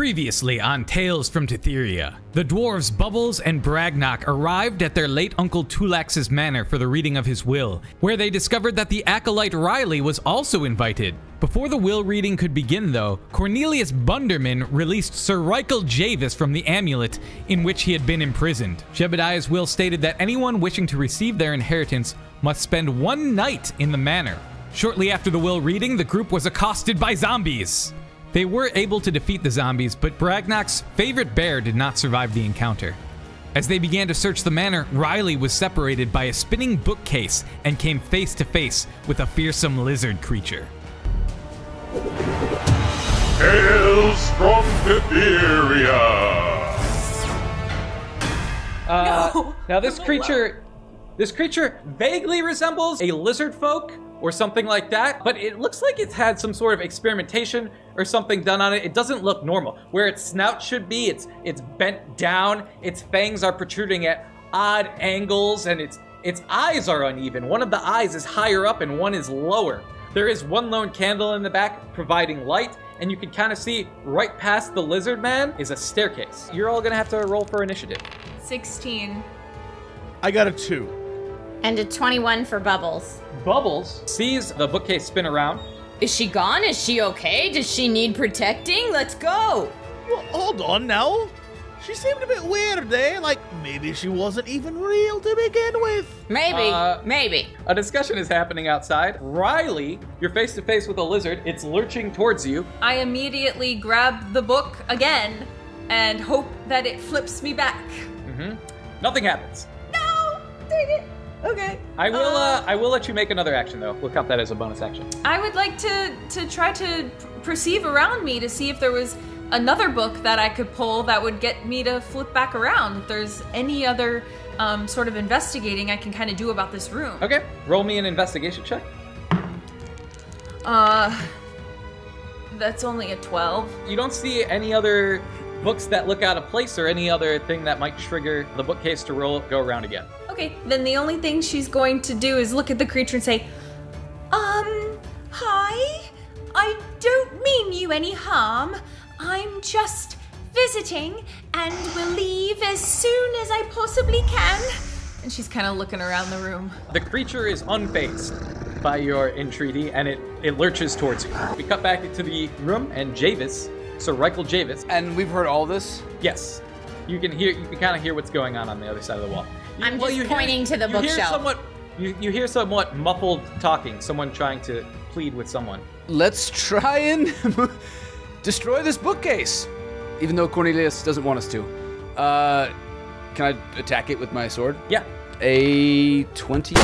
Previously on Tales from Tetheria, the dwarves Bubbles and Bragnock arrived at their late uncle Toolaxe's manor for the reading of his will, where they discovered that the acolyte Riley was also invited. Before the will reading could begin, though, Cornelius Bunderman released Sir Reichel Javis from the amulet in which he had been imprisoned. Jebediah's will stated that anyone wishing to receive their inheritance must spend one night in the manor. Shortly after the will reading, the group was accosted by zombies. They were able to defeat the zombies, but Bragnock's favorite bear did not survive the encounter. As they began to search the manor, Riley was separated by a spinning bookcase and came face to face with a fearsome lizard creature. Tales from Tetheria. Uh, No. Now this creature, this creature vaguely resembles a lizard folk or something like that, but it looks like it's had some sort of experimentation or something done on it. It doesn't look normal. Where its snout should be, it's it's bent down. Its fangs are protruding at odd angles, and its its eyes are uneven. One of the eyes is higher up and one is lower. There is one lone candle in the back providing light, and you can kind of see right past the lizard man is a staircase. You're all gonna have to roll for initiative. 16. I got a two. And a 21 for Bubbles. Bubbles sees the bookcase spin around. Is she gone? Is she okay? Does she need protecting? Let's go! Well, hold on now. She seemed a bit weird, eh? Like maybe she wasn't even real to begin with. Maybe. Uh, maybe. A discussion is happening outside. Riley, you're face to face with a lizard. It's lurching towards you. I immediately grab the book again and hope that it flips me back. Mm-hmm. Nothing happens. No! Dang it! Okay. I will. Uh, I will let you make another action though. We'll count that as a bonus action. I would like to to try to perceive around me to see if there was another book that I could pull that would get me to flip back around. If there's any other um, sort of investigating I can kind of do about this room. Okay. Roll me an investigation check. Uh, that's only a twelve. You don't see any other books that look out of place or any other thing that might trigger the bookcase to roll go around again. Okay, then the only thing she's going to do is look at the creature and say, Um, hi. I don't mean you any harm. I'm just visiting and will leave as soon as I possibly can. And she's kind of looking around the room. The creature is unfazed by your entreaty and it, it lurches towards you. We cut back into the room and Javis, Sir Reichel Javis, And we've heard all this. yes, you can hear, you can kind of hear what's going on on the other side of the wall. You- I'm just hear- pointing to the you Hear bookshelf. somewhat, you, you hear somewhat muffled talking, someone trying to plead with someone. Let's try and destroy this bookcase. Even though Cornelius doesn't want us to. Uh, can I attack it with my sword? Yeah, A 23.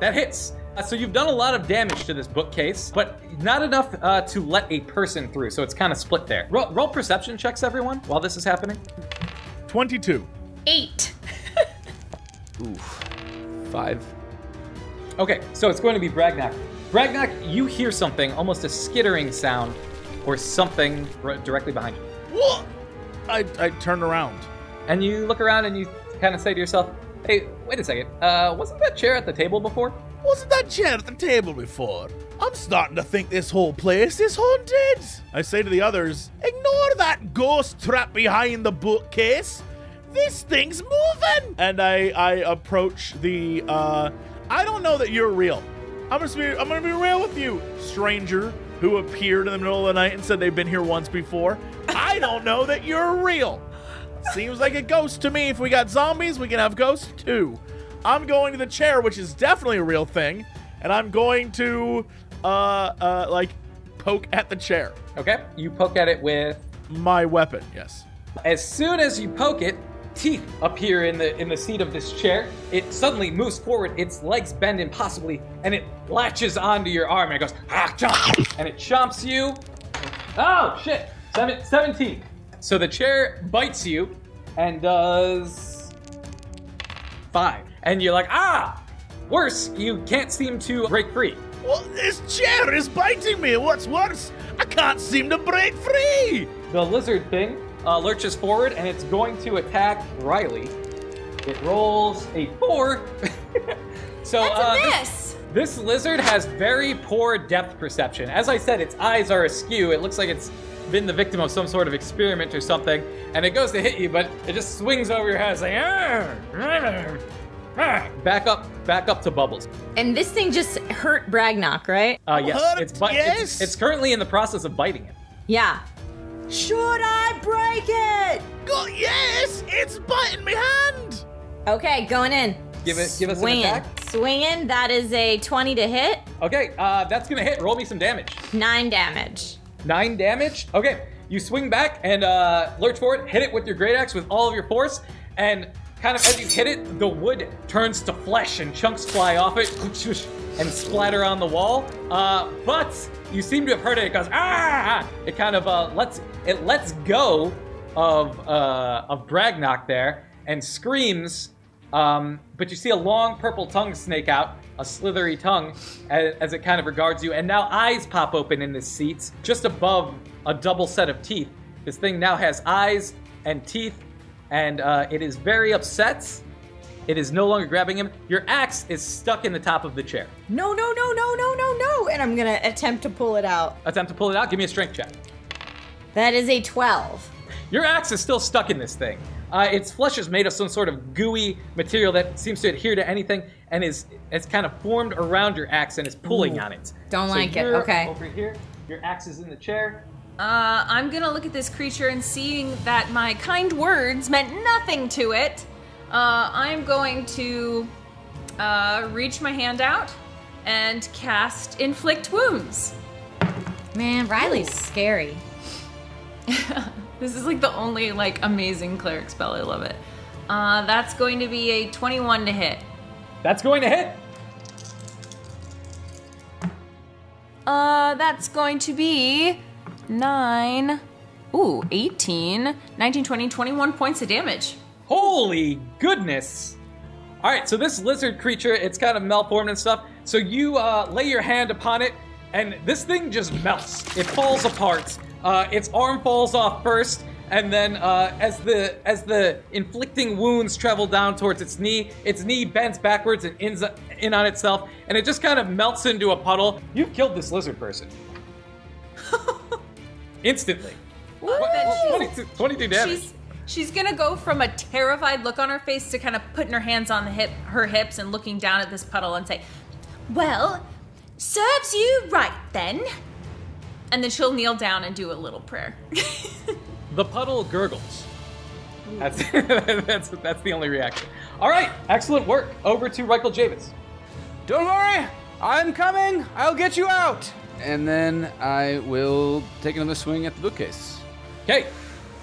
that hits. Uh, so you've done a lot of damage to this bookcase, but not enough uh, to let a person through. So it's kind of split there. Roll, roll perception checks, everyone, while this is happening. Twenty-two. Eight. Oof. Five. Okay, so it's going to be Bragnock. Bragnock, you hear something, almost a skittering sound, or something r- directly behind you. What? I I turned around. And you look around and you kind of say to yourself, "Hey, wait a second. Uh, wasn't that chair at the table before?" Wasn't that chair at the table before? I'm starting to think this whole place is haunted. I say to the others, ignore that ghost trap behind the bookcase. This thing's moving. And I I approach the uh I don't know that you're real. I'm gonna be I'm gonna be real with you, stranger who appeared in the middle of the night and said they've been here once before. I don't know that you're real. Seems like a ghost to me. If we got zombies, we can have ghosts too. I'm going to the chair, which is definitely a real thing, and I'm going to, uh, uh, like, poke at the chair. Okay, you poke at it with. My weapon, yes. As soon as you poke it, teeth appear in the in the seat of this chair. It suddenly moves forward. Its legs bend impossibly, and it latches onto your arm and it goes ah, chomp, and it chomps you. Oh shit! Seven, 17. So the chair bites you and does five, and you're like ah. Worse, you can't seem to break free. Well, this chair is biting me. What's worse, I can't seem to break free. The lizard thing uh, lurches forward and it's going to attack Riley. It rolls a four. so That's uh, a this- miss! This lizard has very poor depth perception. As I said, its eyes are askew. It looks like it's been the victim of some sort of experiment or something, and it goes to hit you, but it just swings over your head. It's like, "Arr, arr, arr." back up, back up to Bubbles. And this thing just hurt Bragnock, right? Uh, yes, Hurt, it's, bi- yes. it's it's currently in the process of biting him. Yeah. Should I break it? God, yes, it's biting me hand. Okay, going in. Give it- give us an Swinging. attack. Swinging. That is a 20 to hit. Okay, uh, that's gonna hit. Roll me some damage. Nine damage. Nine damage. Okay, you swing back and uh, lurch forward, hit it with your great axe with all of your force, and kind of as you hit it, the wood turns to flesh and chunks fly off it and splatter on the wall. Uh, but you seem to have heard it. It goes ah! It kind of uh, lets it lets go of uh, of Bragnock there and screams. Um, but you see a long purple tongue snake out, a slithery tongue, as, as it kind of regards you. And now eyes pop open in this seat, just above a double set of teeth. This thing now has eyes and teeth, and uh, it is very upset. It is no longer grabbing him. Your axe is stuck in the top of the chair. No, no, no, no, no, no, no. And I'm going to attempt to pull it out. Attempt to pull it out. Give me a strength check. That is a 12. Your axe is still stuck in this thing. Uh, its flesh is made of some sort of gooey material that seems to adhere to anything and is it's kind of formed around your axe and is pulling on it. Don't So like it. Okay. Over here, your axe is in the chair. Uh, I'm gonna look at this creature and seeing that my kind words meant nothing to it, uh, I'm going to uh, reach my hand out and cast Inflict Wounds. Man, Riley's scary. This is like the only like amazing cleric spell. I love it. Uh, that's going to be a 21 to hit. That's going to hit. Uh, that's going to be 9, ooh, 18, 19, 20, 21 points of damage. Holy goodness! All right, so this lizard creature, it's kind of malformed and stuff. So you uh, lay your hand upon it, and this thing just melts. It falls apart. Uh, its arm falls off first, and then uh, as the as the inflicting wounds travel down towards its knee, its knee bends backwards and ins in on itself, and it just kind of melts into a puddle. You've killed this lizard person instantly. What? 22, 22 damage. She's she's gonna go from a terrified look on her face to kind of putting her hands on the hip, her hips, and looking down at this puddle and say, "Well, serves you right then." And then she'll kneel down and do a little prayer. The puddle gurgles. That's that's that's the only reaction. All right, excellent work. Over to Michael Javis. Don't worry, I'm coming. I'll get you out. And then I will take another swing at the bookcase. Okay,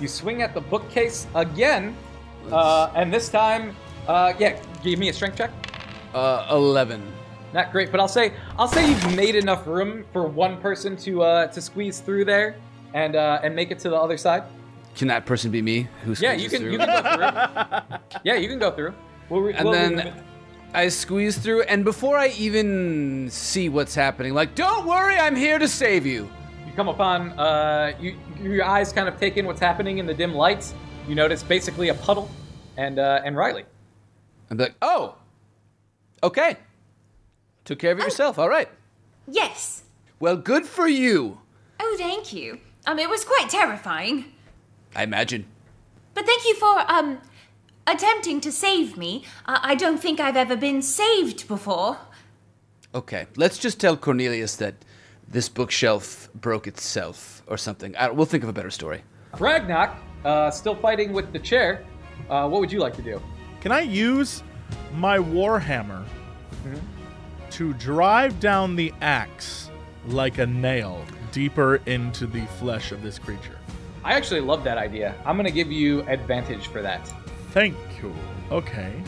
you swing at the bookcase again, uh, and this time, uh, yeah, give me a strength check. Uh, 11. Not great, but I'll say I'll say you've made enough room for one person to uh, to squeeze through there and uh, and make it to the other side. Can that person be me? Who Yeah, you can through? you can go through. yeah, you can go through. We'll And we'll then. I squeeze through, and before I even see what's happening, like, don't worry, I'm here to save you. You come upon, uh, you, your eyes kind of take in what's happening in the dim lights. You notice basically a puddle and uh, and Riley. I'm like, oh, okay. Took care of it yourself. All right. yes. Well, good for you. Oh, thank you. Um, it was quite terrifying, I imagine. but thank you for um attempting to save me. Uh, I don't think I've ever been saved before. Okay, let's just tell Cornelius that this bookshelf broke itself or something. I, we'll think of a better story. Bragnock, uh, still fighting with the chair. Uh, what would you like to do? Can I use my warhammer to drive down the axe like a nail deeper into the flesh of this creature? I actually love that idea. I'm gonna give you advantage for that. Thank you. Okay.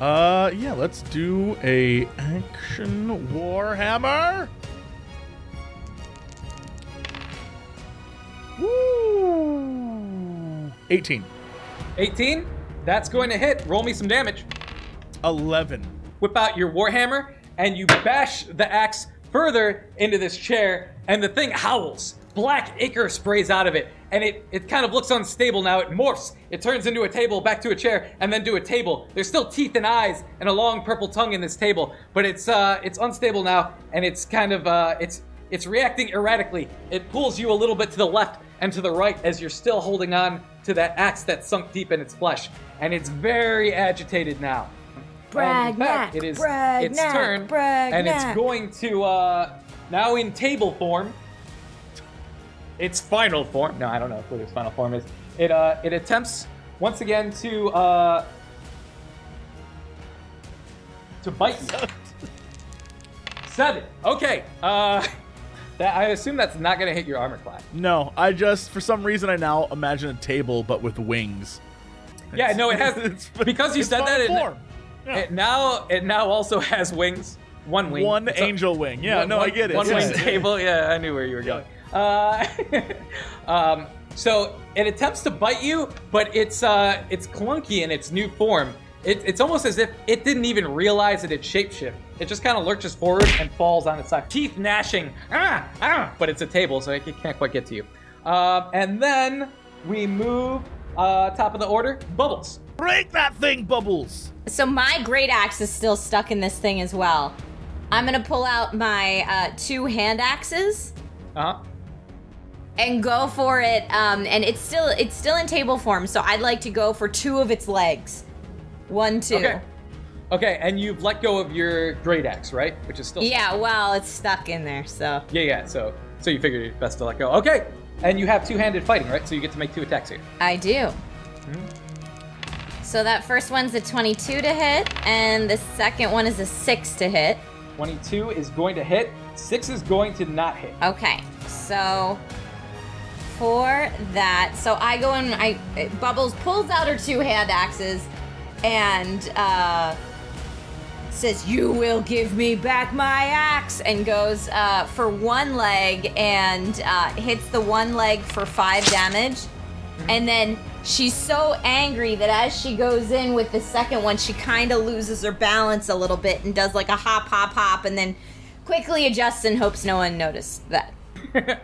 Uh, yeah, let's do a action warhammer. Woo! 18. 18. That's going to hit. Roll me some damage. 11. Whip out your warhammer and you bash the axe further into this chair, and the thing howls. Black ichor sprays out of it, and it, it kind of looks unstable now. It morphs. It turns into a table, back to a chair, and then to a table. There's still teeth and eyes and a long purple tongue in this table, but it's uh it's unstable now, and it's kind of uh it's it's reacting erratically. It pulls you a little bit to the left and to the right as you're still holding on to that axe that's sunk deep in its flesh. And it's very agitated now. And in fact, Bragnock, it is Bragnock, its turn, and Bragnock. it's going to uh, now in table form. Its final form. No, I don't know what its final form is. It uh, it attempts once again to uh, to bite you. Seven. Okay. Uh, that I assume that's not gonna hit your armor class. No, I just for some reason I now imagine a table but with wings. Yeah, no, it has It's- because you it's said that. It. Yeah. it now it now also has wings. One wing. One It's angel wing. Yeah, One- no, one- I get it. One Yeah. wing table. Yeah, I knew where you were going. Uh, um, so it attempts to bite you, but it's uh, it's clunky in its new form. It, it's almost as if it didn't even realize that it shapeshift. It just kind of lurches forward and falls on its side, teeth gnashing. Ah, ah, but it's a table, so it can't quite get to you. Um, and then we move uh, top of the order, Bubbles. Break that thing, Bubbles. So my great axe is still stuck in this thing as well. I'm gonna pull out my uh, two hand axes Uh huh. and go for it. Um, and it's still it's still in table form, so I'd like to go for two of its legs. One, two. Okay. Okay, and you've let go of your great axe, right? Which is still Yeah, well, it's stuck in there, so Yeah, yeah. So, so you figured it best to let go. Okay, and you have two-handed fighting, right? So you get to make two attacks here. I do. Hmm. So that first one's a 22 to hit, and the second one is a 6 to hit. Twenty-two is going to hit. Six is going to not hit. Okay, so for that, so I go and I Bubbles pulls out her two hand axes and uh, says, "You will give me back my axe," and goes uh, for one leg and uh, hits the one leg for five damage, and then. She's so angry that as she goes in with the second one, she kind of loses her balance a little bit and does like a hop, hop, hop, and then quickly adjusts and hopes no one noticed that.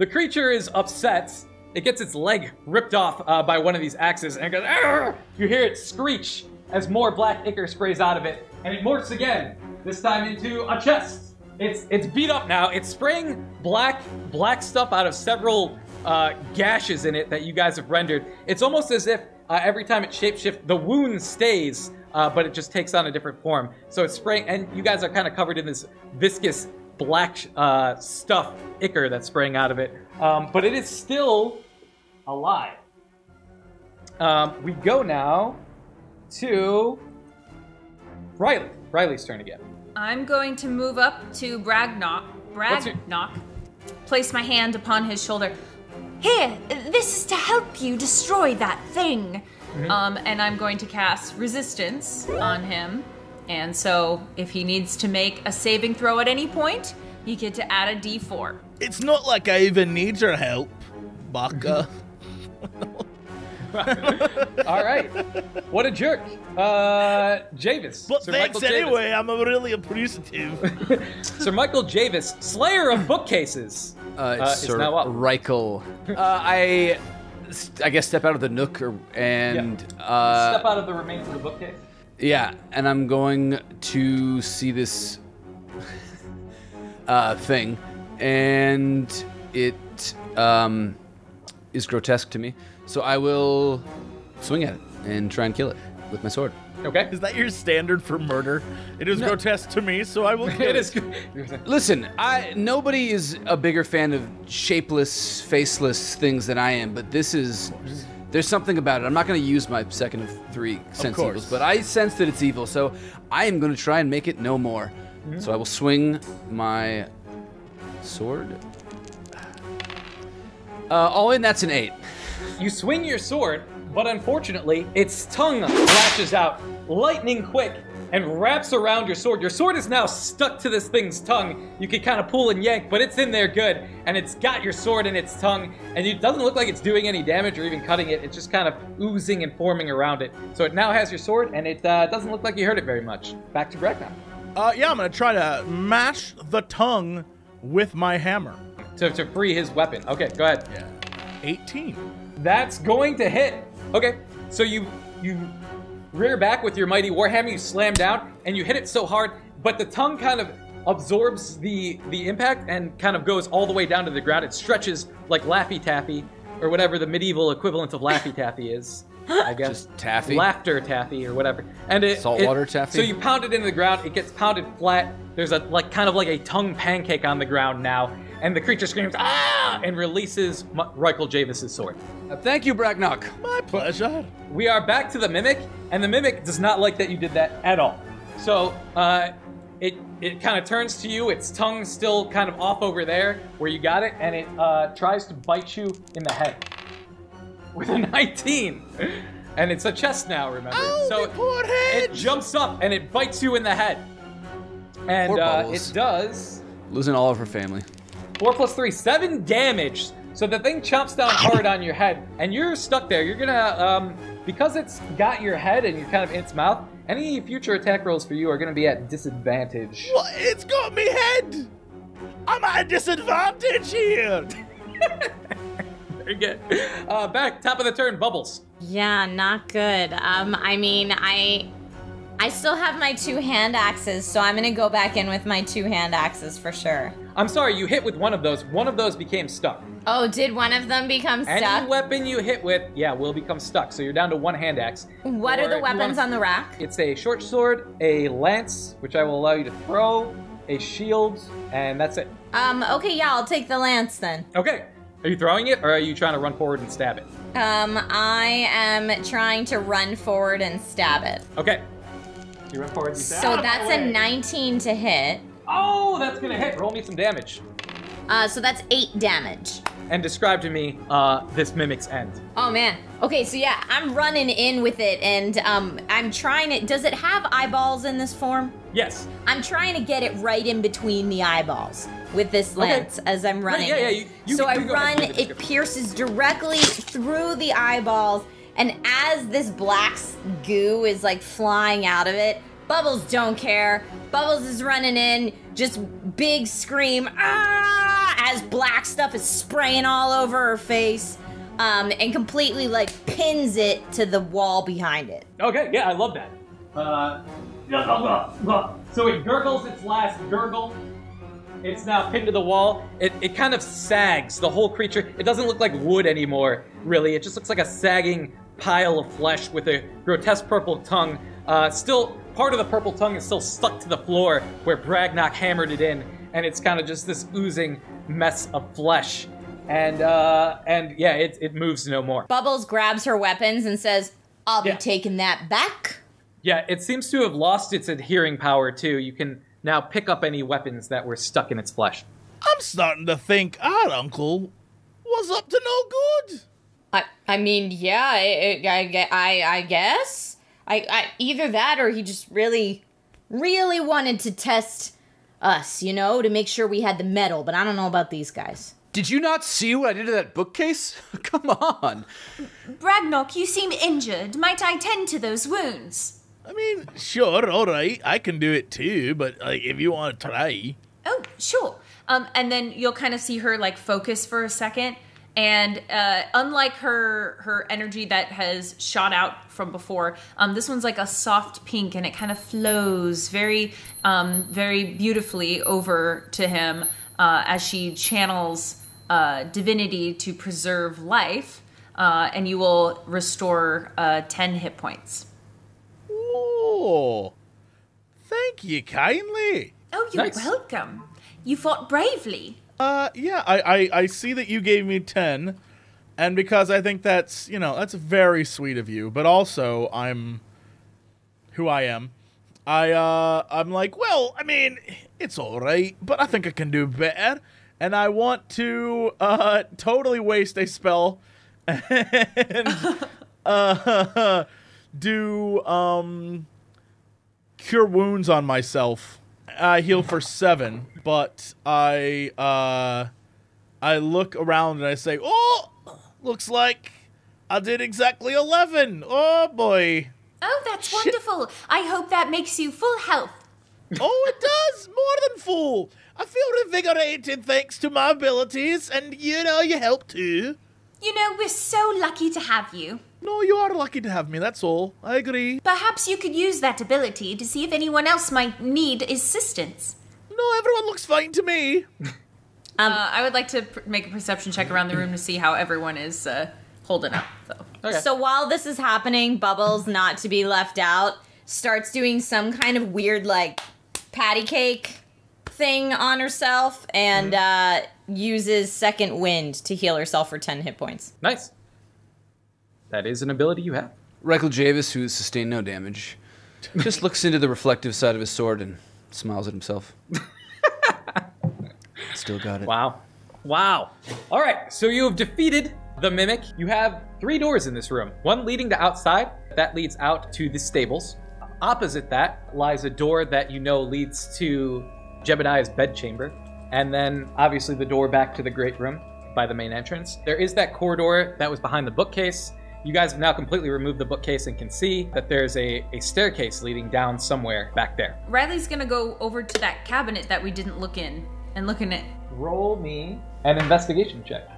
The creature is upset. It gets its leg ripped off uh, by one of these axes, and it goes. You hear it screech as more black ichor sprays out of it, and it morphs again. This time into a chest. It's it's beat up now. It's spraying black black stuff out of several uh, gashes in it that you guys have rendered. It's almost as if uh, every time it shapeshifts, the wound stays, uh, but it just takes on a different form. So it's spraying, and you guys are kind of covered in this viscous black uh, stuff ichor that's spraying out of it. Um, but it is still alive. Um, we go now to Riley. Riley's turn again. I'm going to move up to Bragnock. Bragnock. Place my hand upon his shoulder. Here, this is to help you destroy that thing. Mm-hmm. Um, and I'm going to cast resistance on him. And so, if he needs to make a saving throw at any point, you get to add a d4. It's not like I even need your help, Baka. All right. what a jerk. Uh, Javis. But Sir thanks Michael Javis. anyway. I'm really appreciative. Sir Michael Javis, Slayer of Bookcases. Uh, Uh, it's it's Sir now up. Reichel. uh, I, I guess step out of the nook or, and uh, Step out of the remains of the bookcase. yeah, and I'm going to see this uh, thing, and it um, is grotesque to me. So I will swing at it and try and kill it with my sword. Okay. Is that your standard for murder? It is grotesque to me, so I will kill It is. Listen, I nobody is a bigger fan of shapeless, faceless things than I am, but this is there's something about it. I'm not going to use my second of three sense course. evils, but I sense that it's evil, so I am going to try and make it no more. So I will swing my sword. Uh, all in, that's an eight. You swing your sword, but unfortunately, its tongue lashes out lightning quick and wraps around your sword. Your sword is now stuck to this thing's tongue. You can kind of pull and yank, but it's in there good, and it's got your sword in its tongue, and it doesn't look like it's doing any damage or even cutting it. It's just kind of oozing and forming around it. So it now has your sword, and it uh, doesn't look like you hurt it very much. Back to Breck now. Uh, yeah, I'm gonna try to mash the tongue with my hammer. To, to free his weapon. Okay, go ahead. Yeah. 18. That's going to hit. Okay, so you you rear back with your mighty warhammer, you slam down, and you hit it so hard, but the tongue kind of absorbs the the impact and kind of goes all the way down to the ground. It stretches like Laffy Taffy, or whatever the medieval equivalent of Laffy Taffy is. I guess Just taffy? laughter taffy or whatever. And it Saltwater it- taffy? So you pound it into the ground. It gets pounded flat. There's a like kind of like a tongue pancake on the ground now, and the creature screams ah and releases M- Reichel Javis's sword. Uh, thank you, Bragnock. My pleasure. We are back to the mimic, and the mimic does not like that you did that at all. So uh, it it kind of turns to you. Its tongue still kind of off over there where you got it, and it uh, tries to bite you in the head with a 19. And it's a chest now, remember? Oh, so poor head. it jumps up and it bites you in the head. And Poor uh, it does Losing all of her family. Four plus three, seven damage. So the thing chomps down hard on your head, and you're stuck there. You're gonna, um, because it's got your head and you're kind of in its mouth. Any future attack rolls for you are gonna be at disadvantage. What? It's got me head. I'm at a disadvantage here. Good. Uh, back top of the turn, bubbles. Yeah, not good. Um, I mean, I I still have my two hand axes, so I'm gonna go back in with my two hand axes for sure. I'm sorry, you hit with one of those. One of those became stuck. Oh, did one of them become stuck? Any weapon you hit with, yeah, will become stuck. So you're down to one hand axe. what Or are the weapons wanna- on the rack? It's a short sword, a lance, which I will allow you to throw, a shield, and that's it. Um, okay, yeah, I'll take the lance then. Okay. Are you throwing it, or are you trying to run forward and stab it? Um, I am trying to run forward and stab it. Okay. You run forward. You stab. So that's the a 19 to hit. Oh, that's gonna hit. Roll me some damage, Uh, so that's eight damage. And describe to me uh, this mimic's end. Oh man. Okay, so yeah, I'm running in with it, and um, I'm trying it. Does it have eyeballs in this form? Yes. I'm trying to get it right in between the eyeballs with this lance as I'm running. yeah, yeah, you- you so can- I run, it pierces directly through the eyeballs, and as this black goo is like flying out of it, Bubbles don't care. Bubbles is running in, just big scream, ah, as black stuff is spraying all over her face. Um, and completely like pins it to the wall behind it. Okay. Yeah, I love that. Uh, so it gurgles its last gurgle. It's now pinned to the wall. It, it kind of sags. The whole creature. It doesn't look like wood anymore, really. It just looks like a sagging pile of flesh with a grotesque purple tongue. Uh, still, part of the purple tongue is still stuck to the floor where Bragnock hammered it in, and it's kind of just this oozing mess of flesh. And uh, and yeah, it, it moves no more. Bubbles grabs her weapons and says, I'll be Yeah. taking that back. Yeah, it seems to have lost its adhering power too. You can now pick up any weapons that were stuck in its flesh. I'm starting to think our uncle was up to no good. I, I mean, yeah, I, I, I, I guess. I, I, either that or he just really, really wanted to test us, you know, to make sure we had the metal, but I don't know about these guys. Did you not see what I did to that bookcase? Come on. Bragnock, you seem injured. Might I tend to those wounds? I mean, sure, all right, I can do it too, but like, if you want to try, Oh, sure. Um, and then you'll kind of see her like focus for a second, and uh, unlike her her energy that has shot out from before, um, this one's like a soft pink, and it kind of flows very um, very beautifully over to him uh, as she channels uh, divinity to preserve life, uh, and you will restore uh, ten hit points. oh, thank you kindly. Oh, you're Nice. welcome. You fought bravely. Uh, yeah, I, I, I see that you gave me 10, and because I think that's, you know, that's very sweet of you, but also I'm who I am. I, uh, I'm like, well, I mean, it's alright, but I think I can do better, and I want to, uh, totally waste a spell and, uh, do, um, cure wounds on myself. I heal for seven, but I uh I look around and I say, "Oh, looks like I did exactly eleven. Oh boy! Oh, that's Shit. wonderful. I hope that makes you full health. Oh, it does more than full. I feel revigorated thanks to my abilities, and you know you help too. You know, we're so lucky to have you. No, you are lucky to have me. That's all. I agree. Perhaps you could use that ability to see if anyone else might need assistance. No, everyone looks fine to me. Uh, I would like to pr- make a perception check around the room to see how everyone is uh, holding up. So. Okay. So while this is happening, Bubbles, not to be left out, starts doing some kind of weird like patty cake thing on herself and uh, uses second wind to heal herself for 10 hit points. Nice. That is an ability you have. Reichel Javis, who has sustained no damage, just looks into the reflective side of his sword and smiles at himself. Still got it. Wow. Wow. All right, so you have defeated the mimic. You have three doors in this room. One leading to outside, that leads out to the stables. Opposite that lies a door that you know leads to Jebediah's bedchamber. And then obviously the door back to the great room by the main entrance. There is that corridor that was behind the bookcase. You guys have now completely removed the bookcase and can see that there's a, a staircase leading down somewhere back there. Riley's gonna go over to that cabinet that we didn't look in and look in it. Roll me an investigation check.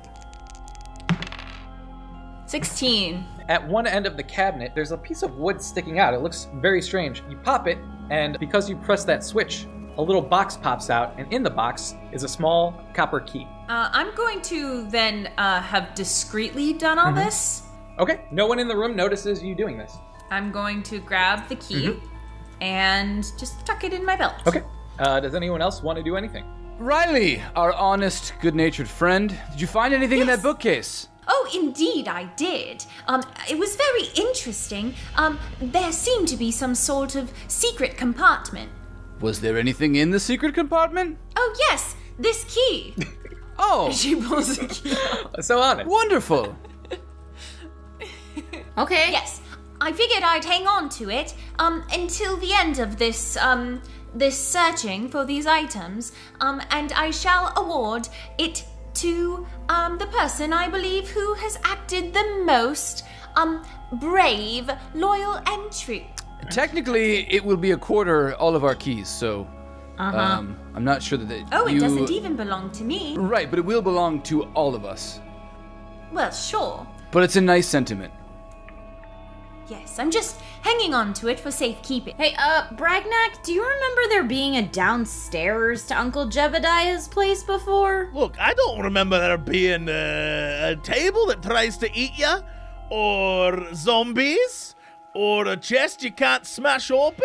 16. At one end of the cabinet, there's a piece of wood sticking out. It looks very strange. You pop it, and because you press that switch, a little box pops out, and in the box is a small copper key. Uh, I'm going to then uh, have discreetly done all this. Okay, no one in the room notices you doing this. I'm going to grab the key and just tuck it in my belt. Okay. Uh, does anyone else want to do anything? Riley, our honest, good natured friend, did you find anything in that bookcase? Oh, indeed, I did. Um, it was very interesting. Um, there seemed to be some sort of secret compartment. Was there anything in the secret compartment? Oh, yes, this key. Oh, she pulls the key out. So honest. wonderful. Okay. Yes, I figured I'd hang on to it um, until the end of this um, this searching for these items, um, and I shall award it to um, the person I believe who has acted the most um, brave, loyal, and true. Technically, it will be a quarter all of our keys, so um, I'm not sure that they, Oh, it you- doesn't even belong to me. Right, but it will belong to all of us. Well, sure. But it's a nice sentiment. Yes, I'm just hanging on to it for safekeeping. Hey, uh, Bragnock, do you remember there being a downstairs to Uncle Jebediah's place before? Look, I don't remember there being uh, a table that tries to eat you, or zombies, or a chest you can't smash open.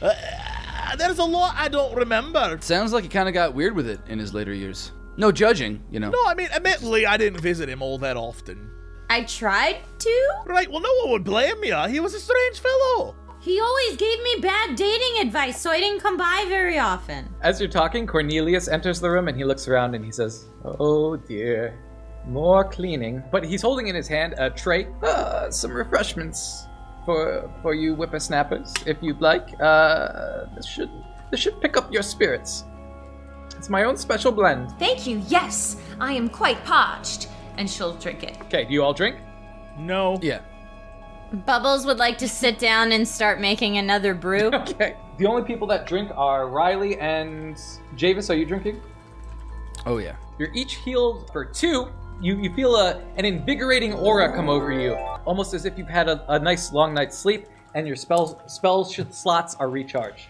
Uh, uh, there's a lot I don't remember. Sounds like he kind of got weird with it in his later years. No judging, you know. No, I mean, admittedly, I didn't visit him all that often. I tried to. Right, well, no one would blame you. He was a strange fellow. He always gave me bad dating advice, so I didn't come by very often. As you're talking, Cornelius enters the room and he looks around and he says, Oh dear, more cleaning. But he's holding in his hand a tray, uh, some refreshments for for you whippersnappers, if you'd like. Uh, this should this should pick up your spirits. It's my own special blend. Thank you, yes, I am quite parched. And she'll drink it. Okay, do you all drink? No. Yeah. Bubbles would like to sit down and start making another brew. Okay. The only people that drink are Riley and Javis. Are you drinking? Oh, yeah. You're each healed for two. You, you feel a, an invigorating aura come over you, almost as if you've had a, a nice long night's sleep, and your spell spell sh- slots are recharged.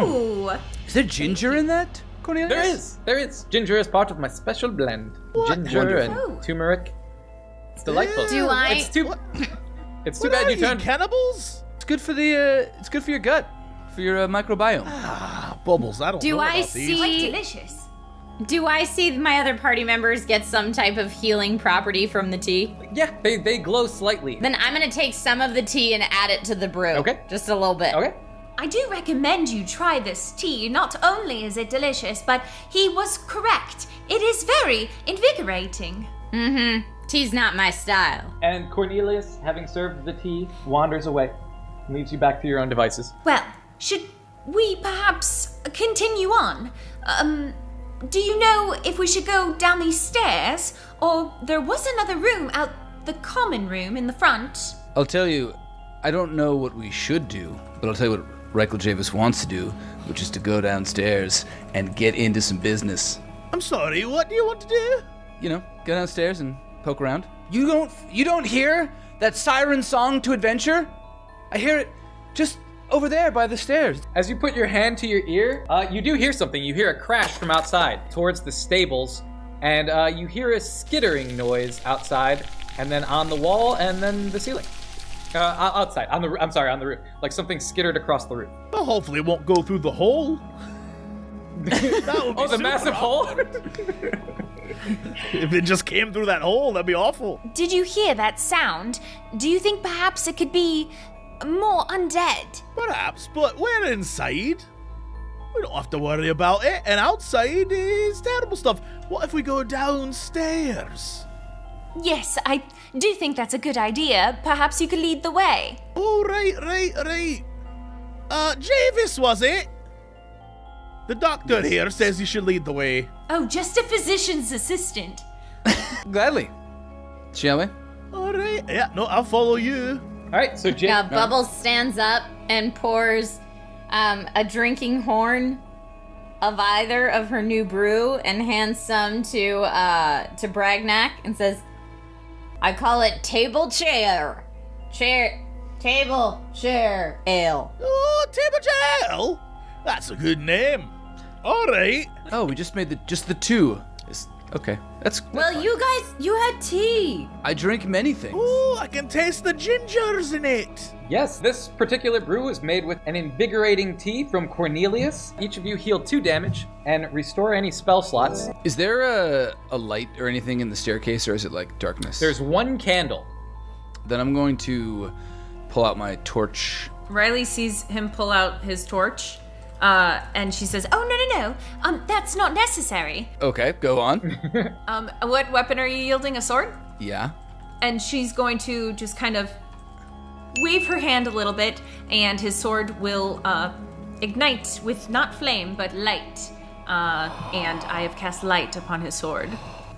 Ooh, Is there ginger in that, Cornelius? There is, there is. Ginger is part of my special blend. Ginger Wonderful. and turmeric. It's delightful. Do I- It's too. It's too What bad are you you, turned. cannibals? It's good for the, uh, it's good for your gut, for your uh, microbiome. Ah, bubbles, I don't Do know I about these. see- quite delicious. Do I see my other party members get some type of healing property from the tea? Yeah, they they glow slightly. Then I'm gonna take some of the tea and add it to the brew. Okay. Just a little bit. Okay. I do recommend you try this tea. Not only is it delicious, but he was correct. It is very invigorating. Mm-hmm. Tea's not my style. And Cornelius, having served the tea, wanders away, and leaves you back to your own devices. Well, should we perhaps continue on? Um, do you know if we should go down these stairs, or there was another room out the common room in the front? I'll tell you, I don't know what we should do, but I'll tell you what Reichel Javis wants to do, which is to go downstairs and get into some business. I'm sorry, what do you want to do? You know, go downstairs and poke around. You don't, you don't hear that siren song to adventure? I hear it just over there by the stairs. As you put your hand to your ear, uh, you do hear something. You hear a crash from outside towards the stables, and uh, you hear a skittering noise outside, and then on the wall, and then the ceiling. Uh, outside, on the I'm sorry, on the roof, like something skittered across the roof. Well, hopefully it won't go through the hole. that would be Oh, the super massive hole! If it just came through that hole, that'd be awful. Did you hear that sound? Do you think perhaps it could be more undead? Perhaps, but we're inside. We don't have to worry about it. And outside is terrible stuff. What if we go downstairs? Yes, I do think that's a good idea. Perhaps you could lead the way. Oh, right, right, right. Uh, Javis, was it? The doctor here says you should lead the way. Oh, just a physician's assistant. Gladly. Shall we? All right. Yeah, no, I'll follow you. All right, so Jake, Uh, Bubbles stands up and pours um, a drinking horn of either of her new brew and hands some to uh, to Bragnock and says, "I call it table chair, chair, table chair ale." Oh, Table Jail. That's a good name. All right. Oh, we just made the just the two. It's- okay, that's. Well, you guys, you had tea. I drink many things. Oh, I can taste the gingers in it. Yes, this particular brew is made with an invigorating tea from Cornelius. Each of you heal two damage and restore any spell slots. Is there a a light or anything in the staircase, or is it like darkness? There's one candle. Then I'm going to pull out my torch. Riley sees him pull out his torch, uh, and she says, "Oh no, no, no! Um, that's not necessary. Okay, go on. Um, what weapon are you yielding? A sword?" yeah. And she's going to just kind of wave her hand a little bit, and his sword will uh, ignite with not flame but light. Uh, and I have cast light upon his sword.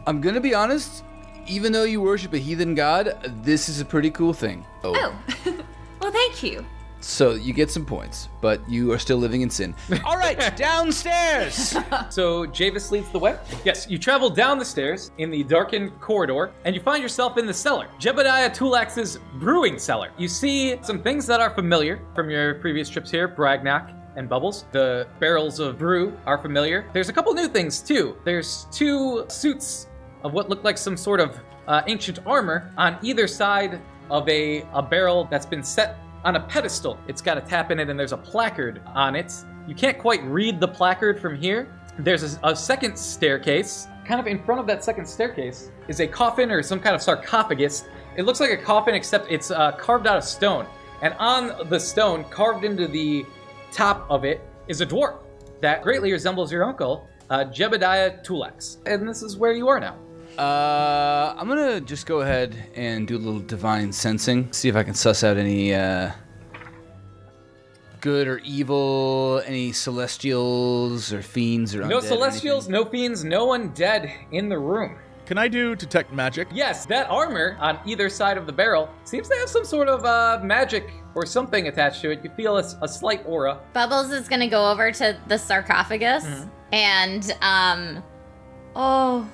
I'm gonna be honest. Even though you worship a heathen god, this is a pretty cool thing. Oh. Oh, well, thank you. So you get some points, but you are still living in sin. All right, downstairs. So Javis leads the way. Yes, you travel down the stairs in the darkened corridor, and you find yourself in the cellar, Jebediah Toolaxe's brewing cellar. You see some things that are familiar from your previous trips here, Bragnock and Bubbles. The barrels of brew are familiar. There's a couple new things too. There's two suits of what look like some sort of uh, ancient armor on either side of a, a barrel that's been set on a pedestal. It's got a tap in it, and there's a placard on it. You can't quite read the placard from here. There's a, a second staircase. Kind of in front of that second staircase is a coffin or some kind of sarcophagus. It looks like a coffin, except it's uh, carved out of stone. And on the stone, carved into the top of it, is a dwarf that greatly resembles your uncle, uh, Jebediah Toolaxe. And this is where you are now. Uh, I'm gonna just go ahead and do a little divine sensing. See if I can suss out any uh, good or evil, any celestials or fiends or No undead or celestials, anything. no fiends, no undead in the room. Can I do detect magic? Yes, that armor on either side of the barrel seems to have some sort of uh, magic or something attached to it. You feel a, a slight aura. Bubbles is gonna go over to the sarcophagus and um oh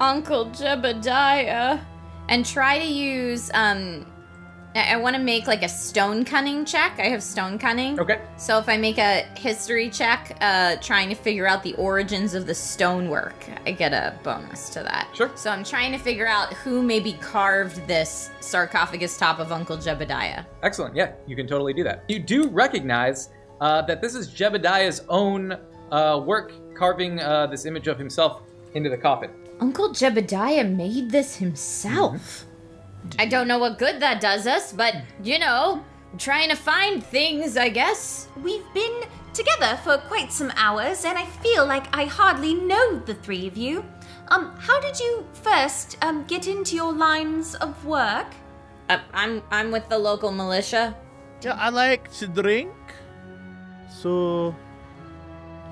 Uncle Jebediah and try to use um I, I want to make like a stone cunning check. I have stone cunning. Okay. So if I make a history check, uh, trying to figure out the origins of the stonework, I get a bonus to that. Sure. So I'm trying to figure out who maybe carved this sarcophagus top of Uncle Jebediah. Excellent. Yeah, you can totally do that. You do recognize uh, that this is Jebediah's own uh, work carving uh, this image of himself into the coffin. Uncle Jebediah made this himself. I don't know what good that does us, but you know, trying to find things, I guess. We've been together for quite some hours, and I feel like I hardly know the three of you. Um, how did you first um get into your lines of work? Uh, I'm I'm with the local militia. Yeah, I like to drink. So,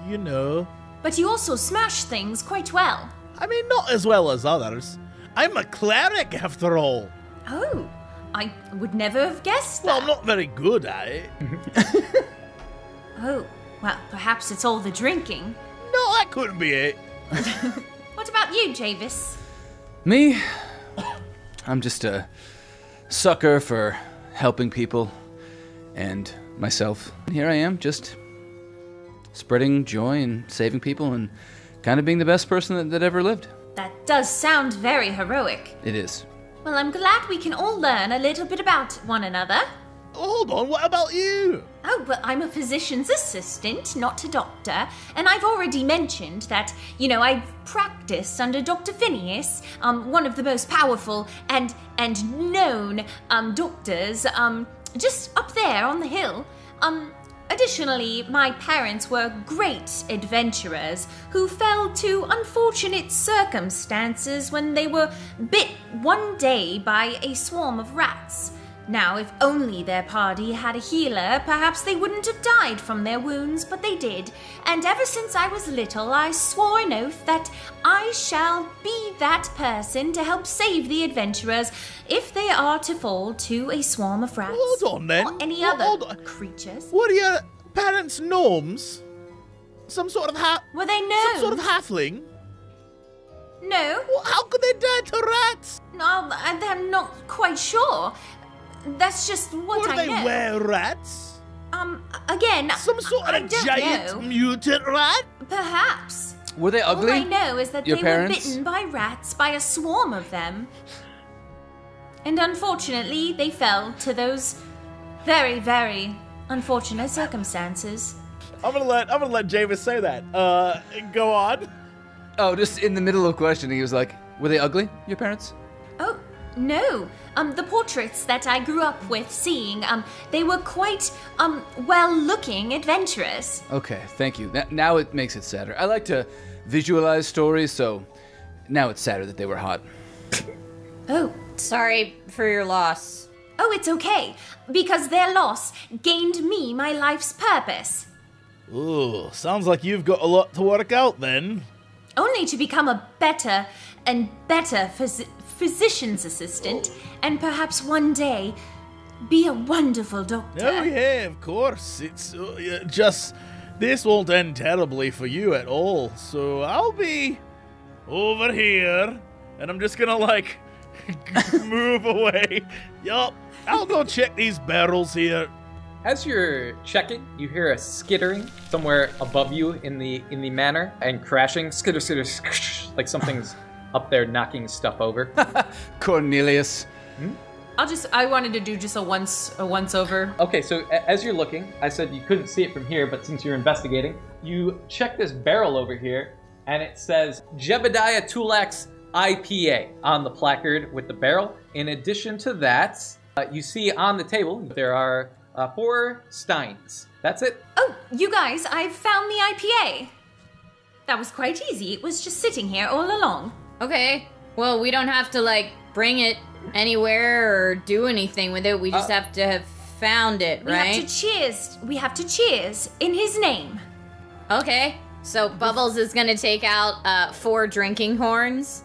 you know. But you also smash things quite well. I mean, not as well as others. I'm a cleric after all. Oh, I would never have guessed Well. I'm not very good at it. Oh, well, perhaps it's all the drinking. No, that couldn't be it. What about you, Javis? Me? I'm just a sucker for helping people and myself. And here I am, just spreading joy and saving people and kind of being the best person that, that ever lived. That does sound very heroic. It is. Well, I'm glad we can all learn a little bit about one another. Hold on, what about you? Oh, well, I'm a physician's assistant, not a doctor. And I've already mentioned that, you know, I've practiced under Dr. Phineas, um, one of the most powerful and and known um, doctors, um, just up there on the hill. Um, additionally, my parents were great adventurers who fell to unfortunate circumstances when they were bit one day by a swarm of rats. Now, if only their party had a healer, perhaps they wouldn't have died from their wounds, but they did. And ever since I was little, I swore an oath that I shall be that person to help save the adventurers if they are to fall to a swarm of rats. Hold on then. Or any Hold other creatures. What are your parents norms? Some sort of ha- Were they no? some sort of halfling? no. Well, how could they die to rats? No, I'm not quite sure. That's just what Were I they know. were rats? Um, again, Some sort I of don't giant know. mutant rat? Perhaps. Were they ugly? All I know is that Your they parents? were bitten by rats by a swarm of them. And unfortunately, they fell to those very, very unfortunate circumstances. I'm gonna let I'm gonna let Javis say that. Uh, go on. Oh, just in the middle of questioning, he was like, "Were they ugly? Your parents?" No. Um, the portraits that I grew up with seeing, um, they were quite, um, well-looking adventurers. Okay, thank you. N- now it makes it sadder. I like to visualize stories, so now it's sadder that they were hot. Oh, Sorry for your loss. oh, it's okay, because their loss gained me my life's purpose. Ooh, sounds like you've got a lot to work out then. only to become a better and better phys- physician's assistant, and perhaps one day be a wonderful doctor. Oh yeah, of course. It's uh, just this won't end terribly for you at all. So I'll be over here, and I'm just gonna like move away. Yup. I'll go check these barrels here. As you're checking, you hear a skittering somewhere above you in the in the manor and crashing, skitter, skitter, skitter, like something's up there knocking stuff over. Cornelius. I'll just I wanted to do just a once a once over. Okay, so as you're looking, I said you couldn't see it from here, but since you're investigating, you check this barrel over here, and it says Jebediah Toolaxe IPA on the placard with the barrel. In addition to that, uh, you see on the table there are uh, four steins. That's it. Oh, you guys, I've found the IPA. That was quite easy. It was just sitting here all along. Okay. Well, we don't have to like bring it anywhere or do anything with it. We just Uh, have to have found it, We right? have to cheers. We have to cheers in his name. Okay. So Bubbles is gonna take out uh, four drinking horns.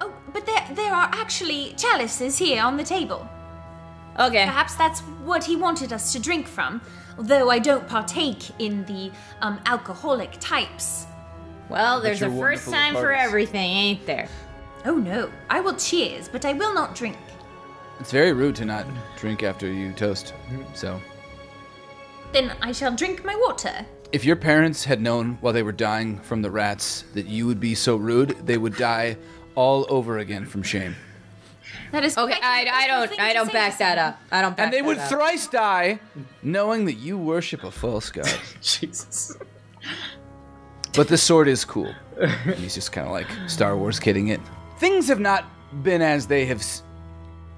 Oh, but there there are actually chalices here on the table. Okay. Perhaps that's what he wanted us to drink from, although I don't partake in the um, alcoholic types. Well, there's a first time for everything, ain't there? Oh no, I will cheers, but I will not drink. It's very rude to not drink after you toast. So, Then I shall drink my water. if your parents had known while they were dying from the rats that you would be so rude, they would die all over again from shame. That is Okay, I, I don't I don't back that up. I don't back And they that would up. thrice die knowing that you worship a false god. Jesus. But the sword is cool. And he's just kind of like Star Wars kidding it. Things have not been as they have s-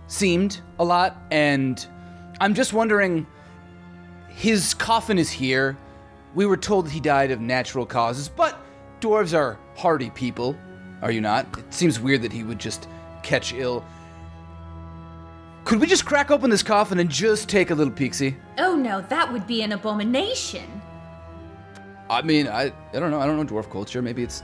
seemed a lot, and I'm just wondering his coffin is here. We were told that he died of natural causes, but dwarves are hardy people, are you not? It seems weird that he would just catch ill. Could we just crack open this coffin and just take a little peeksy? Oh no, that would be an abomination. I mean, I, I don't know. I don't know dwarf culture. Maybe it's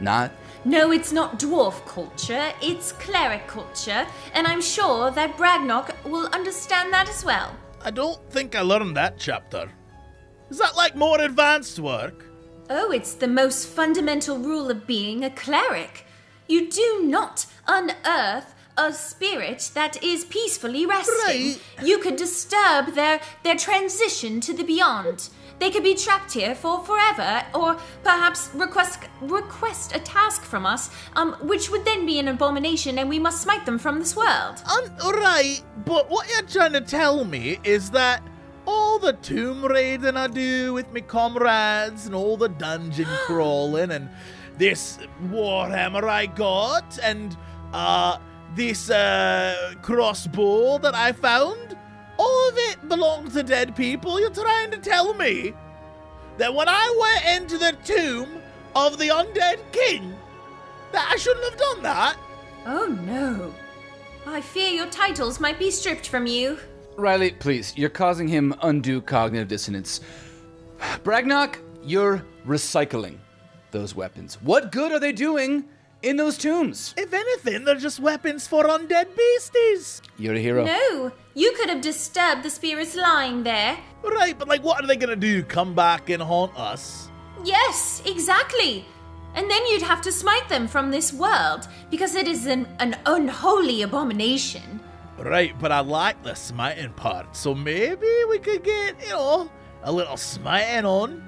not. No, it's not dwarf culture, it's cleric culture, and I'm sure that Bragnock will understand that as well. I don't think I learned that chapter. Is that like more advanced work? Oh, it's the most fundamental rule of being a cleric. You do not unearth a spirit that is peacefully resting. Right. You could disturb their their transition to the beyond. They could be trapped here for forever, or perhaps request request a task from us, um, which would then be an abomination, and we must smite them from this world. Um, right, but what you're trying to tell me is that all the tomb raiding I do with my comrades and all the dungeon crawling and this warhammer I got and uh this uh crossbow that I found, all of it belongs to dead people. You're trying to tell me that when I went into the tomb of the undead king, that I shouldn't have done that. Oh no. I fear your titles might be stripped from you. Riley, please, you're causing him undue cognitive dissonance. Bragnock, you're recycling those weapons. What good are they doing in those tombs? If anything, they're just weapons for undead beasties. You're a hero. No, you could have disturbed the spirits lying there. Right, but like, what are they gonna do? Come back and haunt us? Yes, exactly. And then you'd have to smite them from this world, because it is an, an unholy abomination. Right, but I like the smiting part, so maybe we could get, you know, a little smiting on.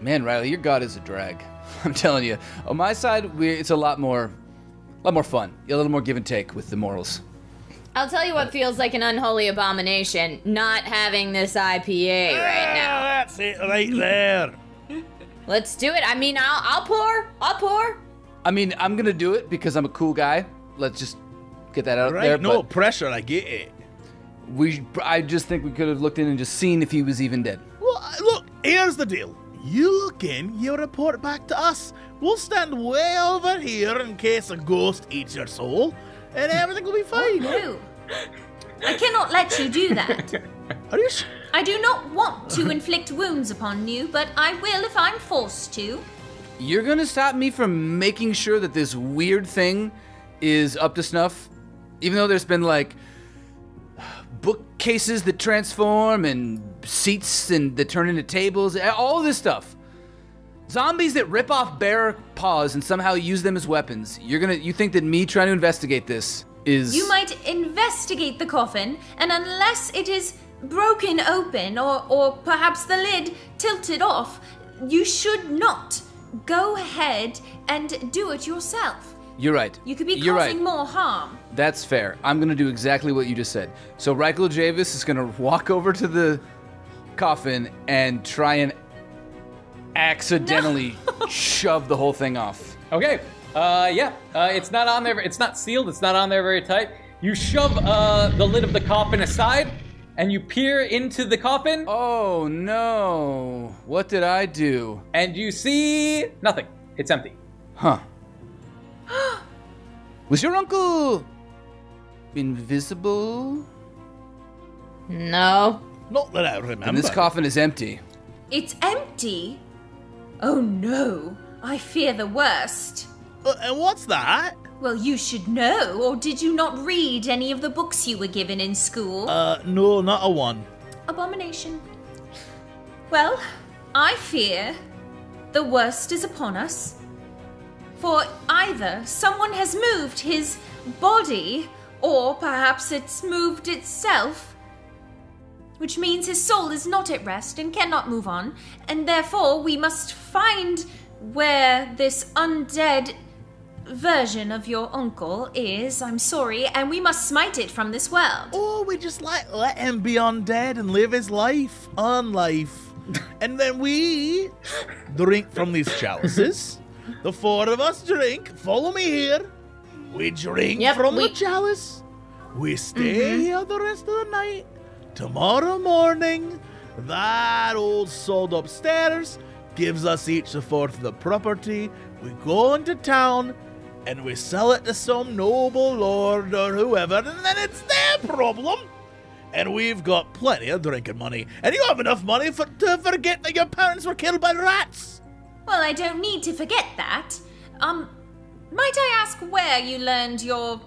Man, Riley, your god is a drag. I'm telling you. On my side, we, it's a lot more, a lot more fun. A little more give and take with the morals. I'll tell you what feels like an unholy abomination not having this IPA right Ah, now. that's it right there. Let's do it. I mean, I'll, I'll pour. I'll pour. I mean, I'm gonna do it because I'm a cool guy. Let's just get that out Right, there. no but pressure, I get it. we, I just think we could have looked in and just seen if he was even dead. Well, uh, look, here's the deal. You look in, you report back to us. We'll stand way over here in case a ghost eats your soul, and everything will be oh, fine. No. I cannot let you do that. Are you sure? I do not want to inflict wounds upon you, but I will if I'm forced to. You're gonna stop me from making sure that this weird thing is up to snuff, even though there's been like bookcases that transform and seats and that turn into tables, all this stuff. Zombies that rip off bear paws and somehow use them as weapons. You're gonna, you think that me trying to investigate this is? You might investigate the coffin, and unless it is broken open or, or perhaps the lid tilted off, you should not go ahead and do it yourself. You're right. You could be You're causing right. more harm. That's fair. I'm gonna do exactly what you just said. So Reichel Javis is gonna walk over to the coffin and try and accidentally shove the whole thing off. Okay. Uh, yeah. Uh, it's not on there. It's not sealed. It's not on there very tight. You shove uh, the lid of the coffin aside, and you peer into the coffin, Oh no! What did I do? and you see nothing. It's empty. Huh? Was your uncle invisible? No. Not that I remember. And this coffin is empty. It's empty? Oh no, I fear the worst. Uh, and what's that? Well, you should know, or did you not read any of the books you were given in school? Uh, no, not a one. Abomination. Well, I fear the worst is upon us. For either someone has moved his body, or perhaps it's moved itself. Which means his soul is not at rest and cannot move on, and therefore we must find where this undead version of your uncle is, I'm sorry, and we must smite it from this world. Or we just like let him be undead and live his life on life. and then we drink from these chalices. The four of us drink. Follow me here. We drink Yep, from we- the chalice. We stay mm-hmm. here the rest of the night. Tomorrow morning, that old sold upstairs gives us each a fourth of the property. We go into town and we sell it to some noble lord or whoever, and then it's their problem. And we've got plenty of drinking money. And you have enough money for, to forget that your parents were killed by rats. Well, I don't need to forget that. Um, might I ask where you learned your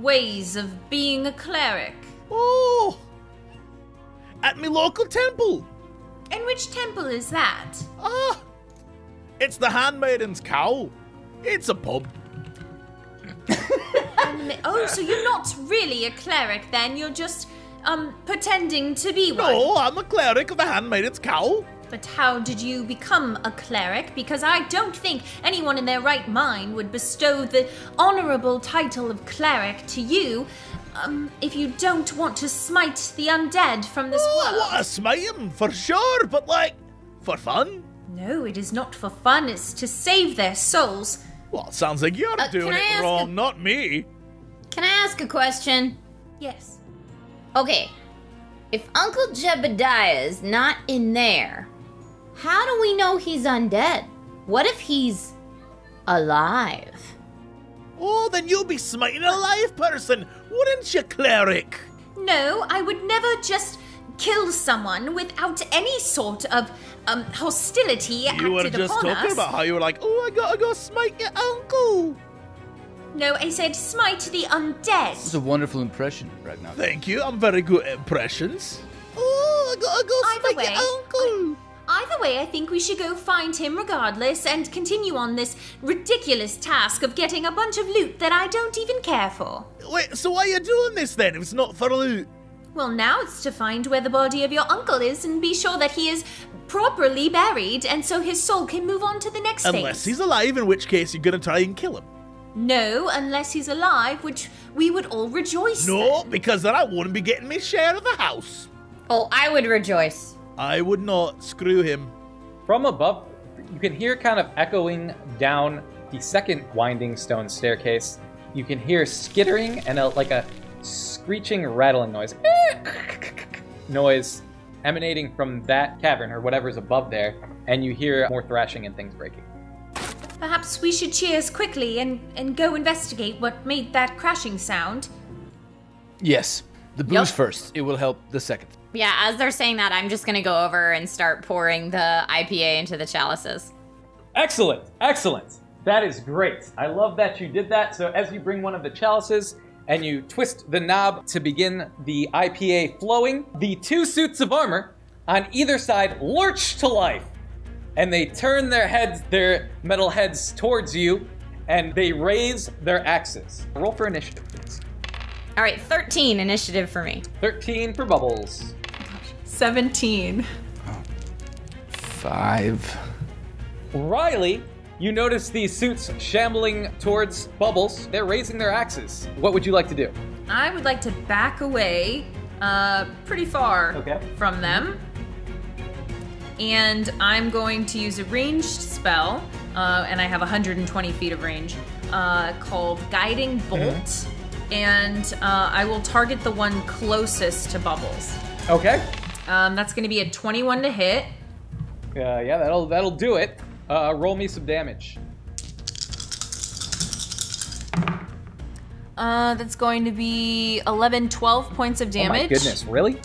ways of being a cleric? Oh! At me local temple. And which temple is that? Ah! It's the Handmaiden's Cowl. It's a pub. handma- Oh, so you're not really a cleric then? You're just um pretending to be one. No, I'm a cleric of the Handmaiden's Cowl. But how did you become a cleric? Because I don't think anyone in their right mind would bestow the honorable title of cleric to you um, if you don't want to smite the undead from this Oh, I world. want to smite him, for sure, but like, for fun? No, it is not for fun, it's to save their souls. Well, it sounds like you're Uh, doing it ask wrong, a- not me. Can I ask a question? Yes. Okay, if Uncle Jebediah is not in there, how do we know he's undead? What if he's alive? Oh, then you'll be smiting a live person, wouldn't you, cleric? No, I would never just kill someone without any sort of um, hostility You were acted just upon talking us. about how you were like, oh, I gotta go smite your uncle. No, I said smite the undead. It's a wonderful impression, Ragnar. Thank you, I'm very good at impressions. Oh, I gotta go Either smite way, your uncle. Either way, I think we should go find him regardless and continue on this ridiculous task of getting a bunch of loot that I don't even care for. Wait, so why are you doing this then if it's not for loot? Well, now it's to find where the body of your uncle is and be sure that he is properly buried and so his soul can move on to the next Unless phase. he's alive, in which case you're gonna try and kill him. No, unless he's alive, which we would all rejoice. No, because then I wouldn't be getting my share of the house. Oh, I would rejoice. I would not screw him. From above, you can hear kind of echoing down the second winding stone staircase. You can hear skittering and a, like a screeching, rattling noise. noise emanating from that cavern or whatever's above there, and you hear more thrashing and things breaking. Perhaps we should cheers quickly and, and go investigate what made that crashing sound. Yes. The booze Yup. first. It will help the second. Yeah, as they're saying that, I'm just gonna go over and start pouring the IPA into the chalices. Excellent, excellent. That is great. I love that you did that. So as you bring one of the chalices and you twist the knob to begin the IPA flowing, the two suits of armor on either side lurch to life. And they turn their heads, their metal heads towards you, and they raise their axes. Roll for initiative, please. All right, 13 initiative for me. 13 for Bubbles. 17. Five. Riley, you notice these suits shambling towards Bubbles. They're raising their axes. What would you like to do? I would like to back away uh, pretty far Okay. from them. And I'm going to use a ranged spell, uh, and I have 120 feet of range, uh, called Guiding Bolt. And uh, I will target the one closest to Bubbles. Okay. Um, that's going to be a 21 to hit. Uh, yeah, that'll that'll do it. Uh, roll me some damage. Uh, that's going to be 11, 12 points of damage. Oh my goodness, really?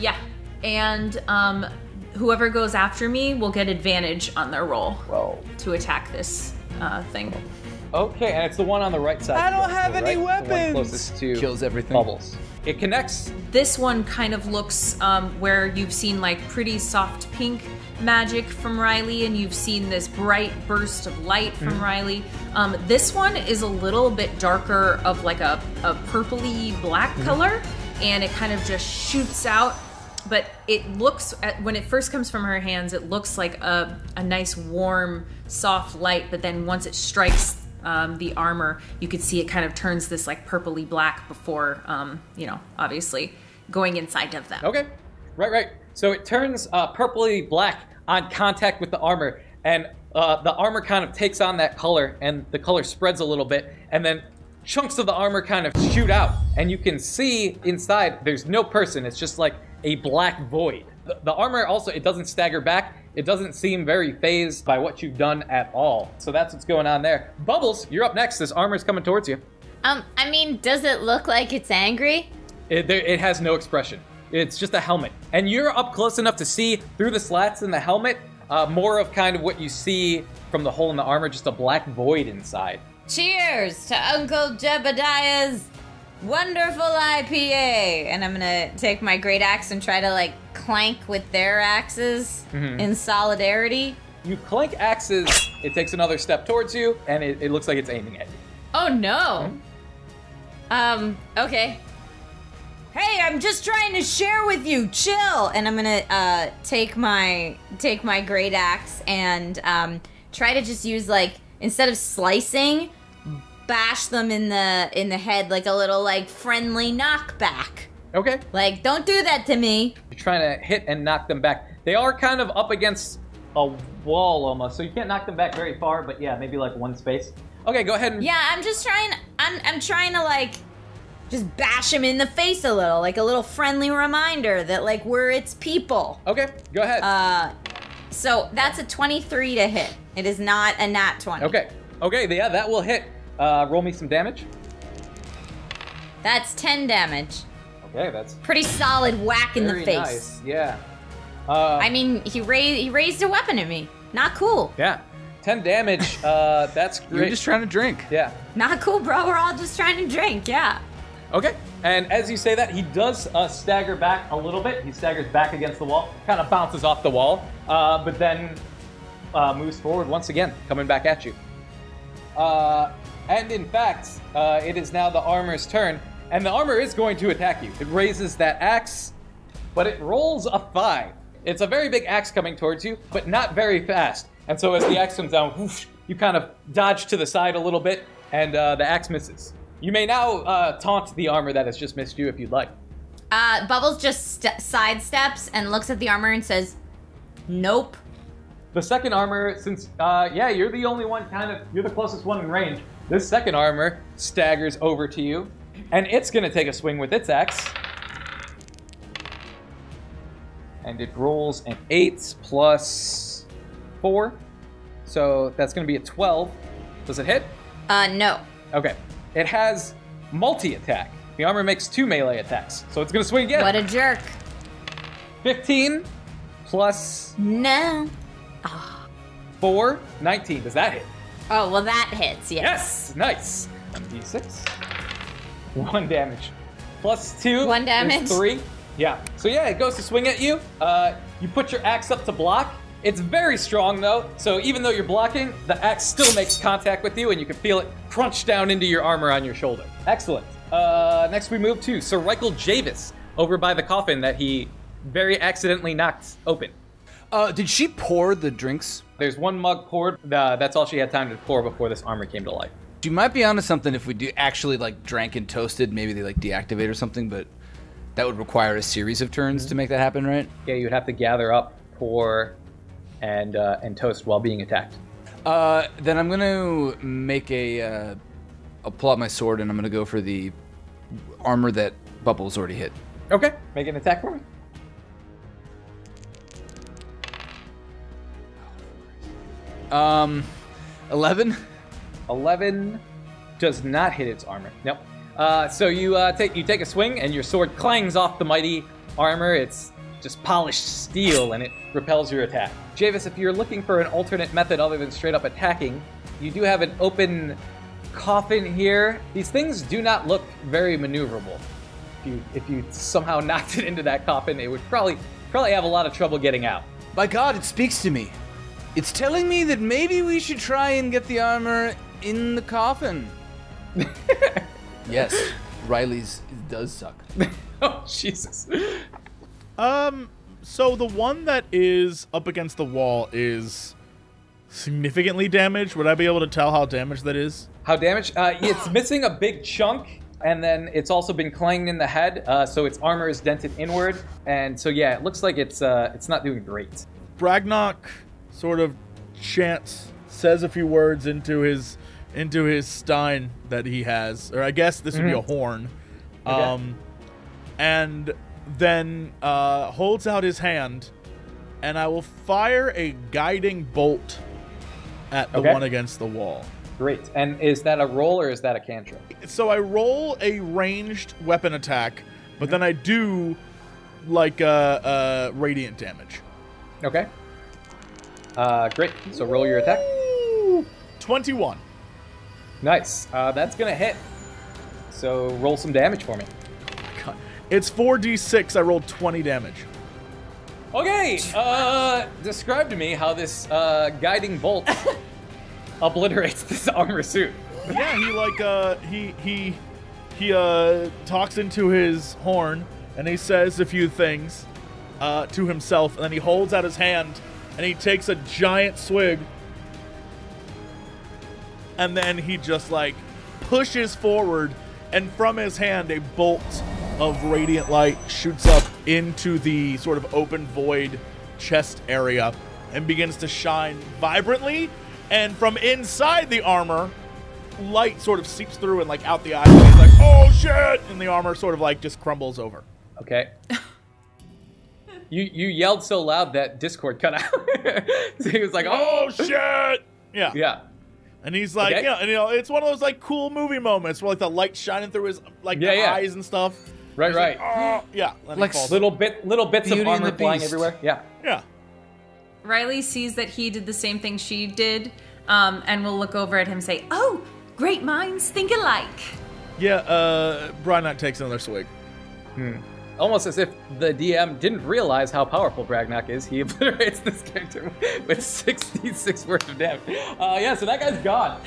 Yeah. And um, whoever goes after me will get advantage on their roll Well, to attack this uh, thing. Okay, and it's the one on the right side. I don't of the have any right? The one weapons. closest to Kills everything. Bubbles. It connects. This one kind of looks um, where you've seen like pretty soft pink magic from Riley, and you've seen this bright burst of light from Riley. Um, this one is a little bit darker, of like a, a purpley black color, and it kind of just shoots out. But it looks, at, when it first comes from her hands, it looks like a, a nice, warm, soft light. But then once it strikes um, the armor, you could see it kind of turns this like purpley black before, um, you know, obviously going inside of them. Okay, right, right. So it turns uh, purpley black on contact with the armor, and uh, the armor kind of takes on that color, and the color spreads a little bit, and then chunks of the armor kind of shoot out, and you can see inside. There's no person. It's just like a black void. The, the armor also it doesn't stagger back. It doesn't seem very phased by what you've done at all. So that's what's going on there. Bubbles, you're up next. This armor's coming towards you. Um, I mean, does it look like it's angry? It, there, it has no expression. It's just a helmet. And you're up close enough to see through the slats in the helmet uh, more of kind of what you see from the hole in the armor, just a black void inside. Cheers to Uncle Jebediah's wonderful IPA. And I'm gonna take my great axe and try to like clank with their axes in solidarity. You clank axes, it takes another step towards you, and it, it looks like it's aiming at you. Oh no! Um, okay. Hey, I'm just trying to share with you. Chill. And I'm gonna uh take my take my great axe and um try to just use like instead of slicing, bash them in the in the head like a little like friendly knockback. Okay. Like, don't do that to me. You're trying to hit and knock them back. They are kind of up against a wall almost, so you can't knock them back very far, but yeah, maybe like one space. Okay, go ahead and. Yeah, I'm just trying. I'm I'm trying to like just bash him in the face a little, like a little friendly reminder that like we're its people. Okay, go ahead. Uh, so that's a 23 to hit. It is not a nat 20. okay. Okay, yeah, that will hit. Uh, roll me some damage. That's 10 damage. Okay, that's Pretty solid whack in the very face. nice. Yeah. Uh, I mean, he raised he raised a weapon at me. Not cool. yeah. 10 damage. Uh, that's You're just trying to drink. Yeah. Not cool, bro. We're all just trying to drink. Yeah. Okay. And as you say that, he does uh, stagger back a little bit. He staggers back against the wall, kind of bounces off the wall, uh, but then uh, moves forward once again, coming back at you. And in fact, uh, it is now the armor's turn, and the armor is going to attack you. It raises that axe, but it rolls a five. It's a very big axe coming towards you, but not very fast. And so as the axe comes down, whoosh, you kind of dodge to the side a little bit, and uh, the axe misses. You may now uh, taunt the armor that has just missed you if you'd like. Uh, Bubbles just st- sidesteps and looks at the armor and says, "Nope." The second armor, since uh, yeah, you're the only one kind of you're the closest one in range. This second armor staggers over to you, and it's gonna take a swing with its axe. And it rolls an eight plus four, so that's gonna be a twelve. Does it hit? Uh, no. Okay. It has multi attack. The armor makes two melee attacks, so it's gonna swing again. What a jerk. Fifteen plus No. four, 19. Does that hit? Oh well, that hits. Yes. Yes, nice. One d6. One damage. Plus two. One damage? Three. Yeah. So yeah, it goes to swing at you. Uh, you put your axe up to block. It's very strong though, so even though you're blocking, the axe still makes contact with you, and you can feel it crunch down into your armor on your shoulder. Excellent. Uh, next we move to Sir Reichel Javis over by the coffin that he very accidentally knocked open. Uh, did she pour the drinks? There's one mug poured. Uh, that's all she had time to pour before this armor came to life. You might be onto something if we do actually like drank and toasted. Maybe they like deactivate or something, but that would require a series of turns to make that happen, right? Yeah, you'd have to gather up, pour, and uh, and toast while being attacked. Uh, then I'm gonna make a. Uh, I'll pull out my sword and I'm gonna go for the armor that Bubbles already hit. Okay, make an attack for me. Um, eleven. Eleven does not hit its armor. Nope. Uh, so you uh, take you take a swing and your sword clangs off the mighty armor. It's just polished steel and it repels your attack. Javis, if you're looking for an alternate method other than straight up attacking, you do have an open coffin here. These things do not look very maneuverable. If you if you somehow knocked it into that coffin, it would probably probably have a lot of trouble getting out. By God, it speaks to me. It's telling me that maybe we should try and get the armor in the coffin. yes, Riley's does suck. oh Jesus! Um, so the one that is up against the wall is significantly damaged. Would I be able to tell how damaged that is? How damaged? Uh, it's missing a big chunk, and then it's also been clanged in the head, uh, so its armor is dented inward, and so yeah, it looks like it's uh, it's not doing great. Bragnock sort of chants, says a few words into his into his stein that he has, or I guess this would be a horn. Okay. Um, and then uh, holds out his hand, and I will fire a guiding bolt at the Okay. one against the wall. Great. And is that a roll or is that a cantrip? So I roll a ranged weapon attack, but then I do like uh, uh, radiant damage. Okay. Uh, great. So roll your attack. Twenty-one. Nice. Uh, that's gonna hit. So roll some damage for me. God. It's four d six. I rolled twenty damage. Okay. Uh, describe to me how this uh, guiding bolt obliterates this armor suit. Yeah, he like uh he he he uh, talks into his horn and he says a few things uh, to himself, and then he holds out his hand and he takes a giant swig, and then he just like pushes forward, and from his hand a bolt of radiant light shoots up into the sort of open void chest area and begins to shine vibrantly, and from inside the armor light sort of seeps through and like out the eyes. And he's like, "Oh shit!" And the armor sort of like just crumbles over. Okay. you you yelled so loud that Discord cut out. so he was like, Oh "Oh shit! Yeah. yeah." And he's like, Okay. yeah, and you know, it's one of those like cool movie moments where like the light shining through his like Yeah, yeah. eyes and stuff. Right, He's right. like, oh, yeah. Like. Little bit, little bits Beauty of and armor flying everywhere. Yeah. yeah. Riley sees that he did the same thing she did, um, and will look over at him and say, Oh, great minds think alike. Yeah, uh, Bragnock takes another swig. Almost as if the DM didn't realize how powerful Bragnock is. He obliterates this character with 66 worth of damage. Uh, yeah, so that guy's gone.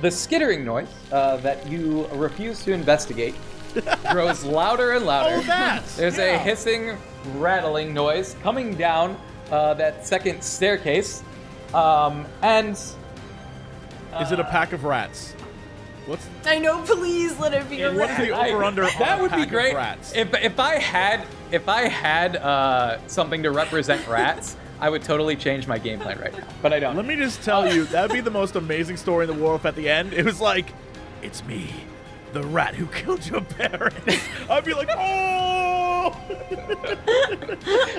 The skittering noise uh, that you refuse to investigate grows louder and louder. Oh, that! There's a hissing, rattling noise coming down uh, that second staircase. Um, and Is it a pack of rats? What's I know, please let it be a what is the rat. over under? that would be great Rats? if if I had if I had uh, something to represent rats. I would totally change my game plan right now, but I don't. Let me just tell you, that'd be the most amazing story in the world if at the end it was like, it's me, the rat who killed your parents. I'd be like, oh!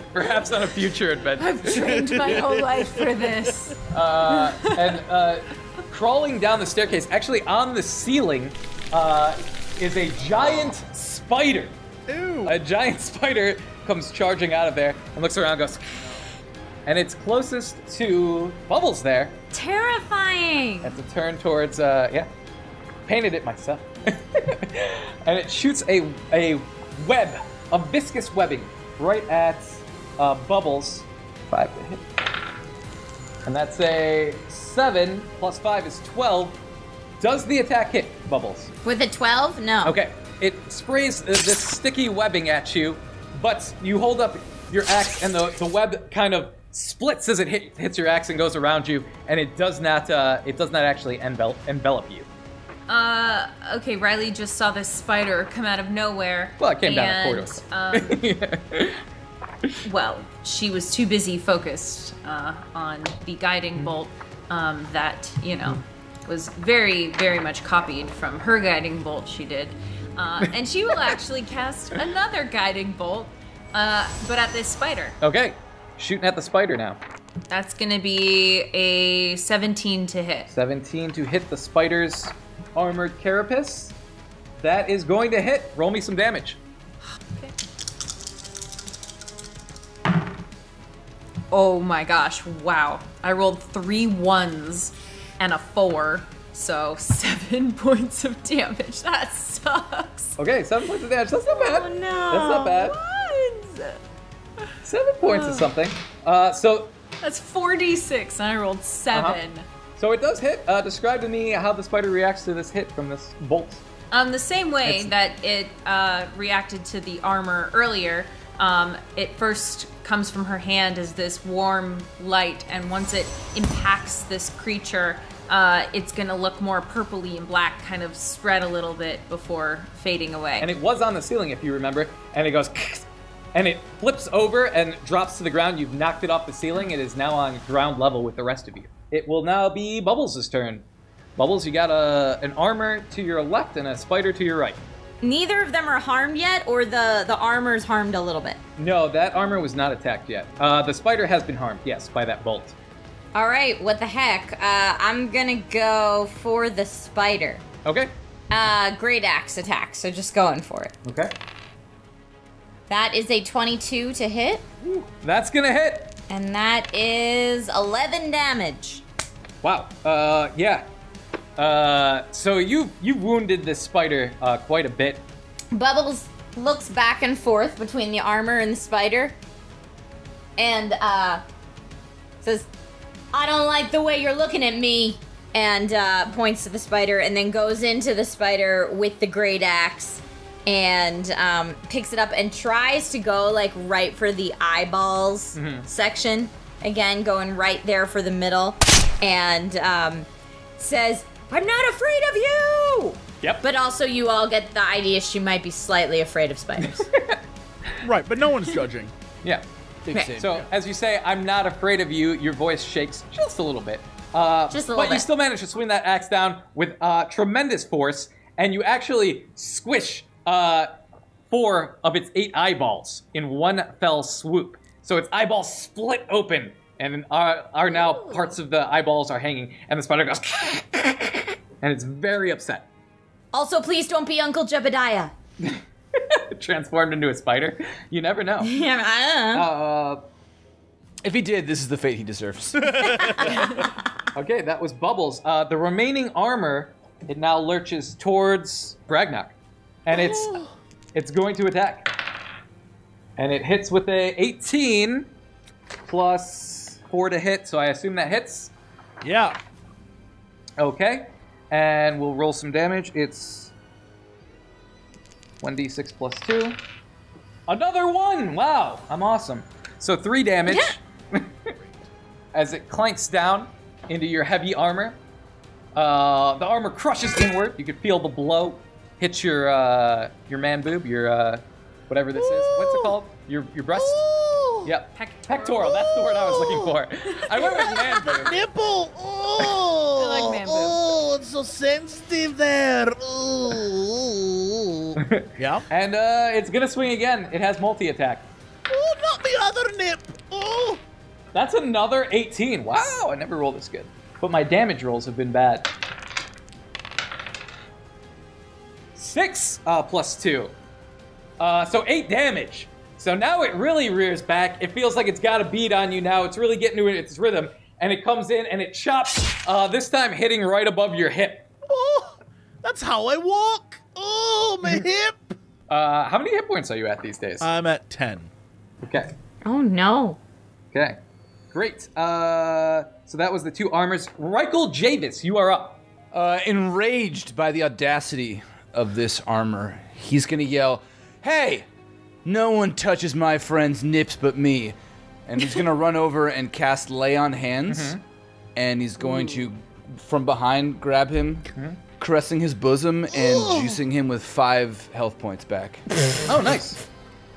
Perhaps on a future adventure. I've trained my whole life for this. Uh, and uh, crawling down the staircase, actually on the ceiling, uh, is a giant spider. Ew. A giant spider comes charging out of there and looks around and goes, and it's closest to Bubbles there. Terrifying. Have to turn towards, uh, yeah, painted it myself. and it shoots a, a web, a viscous webbing, right at uh, Bubbles. Five to hit. And that's a seven plus five is 12. Does the attack hit, Bubbles? With a 12? No. Okay. It sprays this sticky webbing at you, but you hold up your axe and the, the web kind of splits as it hit, hits your axe and goes around you, and it does not uh, it does not actually envelop, envelop you. Uh, okay, Riley just saw this spider come out of nowhere. Well, it came down a and, corridor. Um, well, she was too busy focused uh, on the guiding bolt um, that, you know, was very, very much copied from her guiding bolt she did. Uh, and she will actually cast another guiding bolt, uh, but at this spider. Okay, shooting at the spider now. That's gonna be a 17 to hit. 17 to hit the spider's armored carapace. That is going to hit. Roll me some damage. Oh my gosh, wow. I rolled three ones and a four, so seven points of damage. That sucks. Okay, seven points of damage. That's not bad. Oh no. That's not bad. Ones. Seven points is something. Uh, so That's 4d6, and I rolled 7 So it does hit. Uh, describe to me how the spider reacts to this hit from this bolt. Um, the same way It's- that it uh, reacted to the armor earlier, um, it first comes from her hand as this warm light, and once it impacts this creature, uh, it's gonna look more purpley and black, kind of spread a little bit before fading away. And it was on the ceiling, if you remember. And it goes, and it flips over and drops to the ground. You've knocked it off the ceiling. It is now on ground level with the rest of you. It will now be Bubbles' turn. Bubbles, you got a an armor to your left and a spider to your right. Neither of them are harmed yet, or the, the armor's harmed a little bit? No, that armor was not attacked yet. Uh, the spider has been harmed, yes, by that bolt. All right, what the heck? Uh, I'm gonna go for the spider. Okay. Uh, great axe attack, so just going for it. Okay. That is a 22 to hit, That's gonna hit. and that is 11 damage. Wow. Uh, yeah. Uh, so you you wounded this spider uh, quite a bit. Bubbles looks back and forth between the armor and the spider, and uh, says, "I don't like the way you're looking at me. and uh, points to the spider, and then goes into the spider with the great axe and um, picks it up and tries to go like right for the eyeballs section. Again, going right there for the middle, and um, says, "I'm not afraid of you." Yep. But also, you all get the idea she might be slightly afraid of spiders. Right, but no one's judging. Yeah. Okay. same. So as you say, I'm not afraid of you. Your voice shakes just a little bit. Uh, Just a little but you still manage to swing that axe down with uh, tremendous force, and you actually squish uh, four of its eight eyeballs in one fell swoop. So its eyeballs split open, and are, are now parts of the eyeballs are hanging, and the spider goes, and it's very upset. also, please don't be Uncle Jebediah. Transformed into a spider. You never know. Yeah, I don't know. Uh, if he did, this is the fate he deserves. Okay, that was Bubbles. Uh, the remaining armor, it now lurches towards Bragnock, and it's it's going to attack, and it hits with a 18 plus four to hit. So I assume that hits. Yeah. Okay, and we'll roll some damage. It's 1d6 plus two. Another one! Wow, I'm awesome. So three damage as it clanks down into your heavy armor. Uh, the armor crushes inward. You can feel the blow hit your uh, your man boob, your uh, whatever this is. What's it called? Your your breast. Yep. Pectoral. Pectoral. That's the word I was looking for. I went with man boob. Nipple! Oh! I like man boob. Oh, it's so sensitive there. Oh. yeah? And uh, it's gonna swing again. It has multi attack. Oh, not the other nip! Oh! That's another 18. Wow, I never rolled this good. But my damage rolls have been bad. Six uh, plus two. Uh, so eight damage. So now it really rears back. It feels like it's got a beat on you now. It's really getting to its rhythm. And it comes in and it chops, uh, this time hitting right above your hip. Oh! That's how I walk! Oh, my hip! Uh, how many hit points are you at these days? I'm at 10. okay. oh no. Okay. Great. Uh, so that was the two armors. Reichel Javis, you are up. Uh, enraged by the audacity of this armor, he's gonna yell, Hey! No one touches my friend's nips but me. And he's gonna run over and cast Lay on Hands. Mm-hmm. And he's going to, from behind, grab him, mm-hmm. caressing his bosom and juicing him with five health points back. Oh, nice.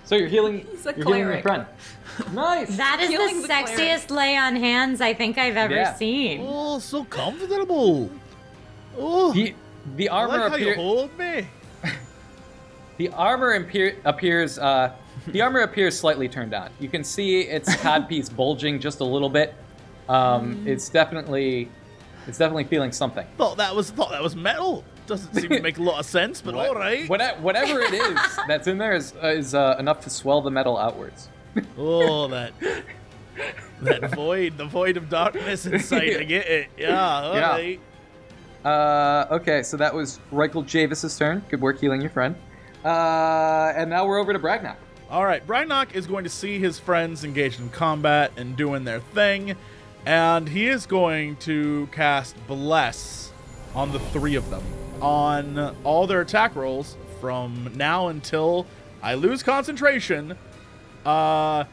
So you're healing. He's a you're healing your cleric. friend. Nice. That is Healing the the sexiest lay on hands I think I've ever Yeah. seen. Oh, so comfortable. Oh, the the I armor like how you hold me. The armor appear, appears uh, the armor appears slightly turned on. You can see its codpiece bulging just a little bit. Um, it's definitely it's definitely feeling something. Thought that was thought that was metal. Doesn't seem to make a lot of sense, but all right. What- Whatever it is that's in there is uh, is uh, enough to swell the metal outwards. Oh, that that void, the void of darkness inside. I get it. Yeah. all Yeah. right. Uh, okay, so that was Reichel Javis's turn. Good work healing your friend. Uh, and now we're over to Bragnock. All right. Bragnock is going to see his friends engaged in combat and doing their thing, and he is going to cast Bless on the three of them on all their attack rolls from now until I lose concentration. Uh,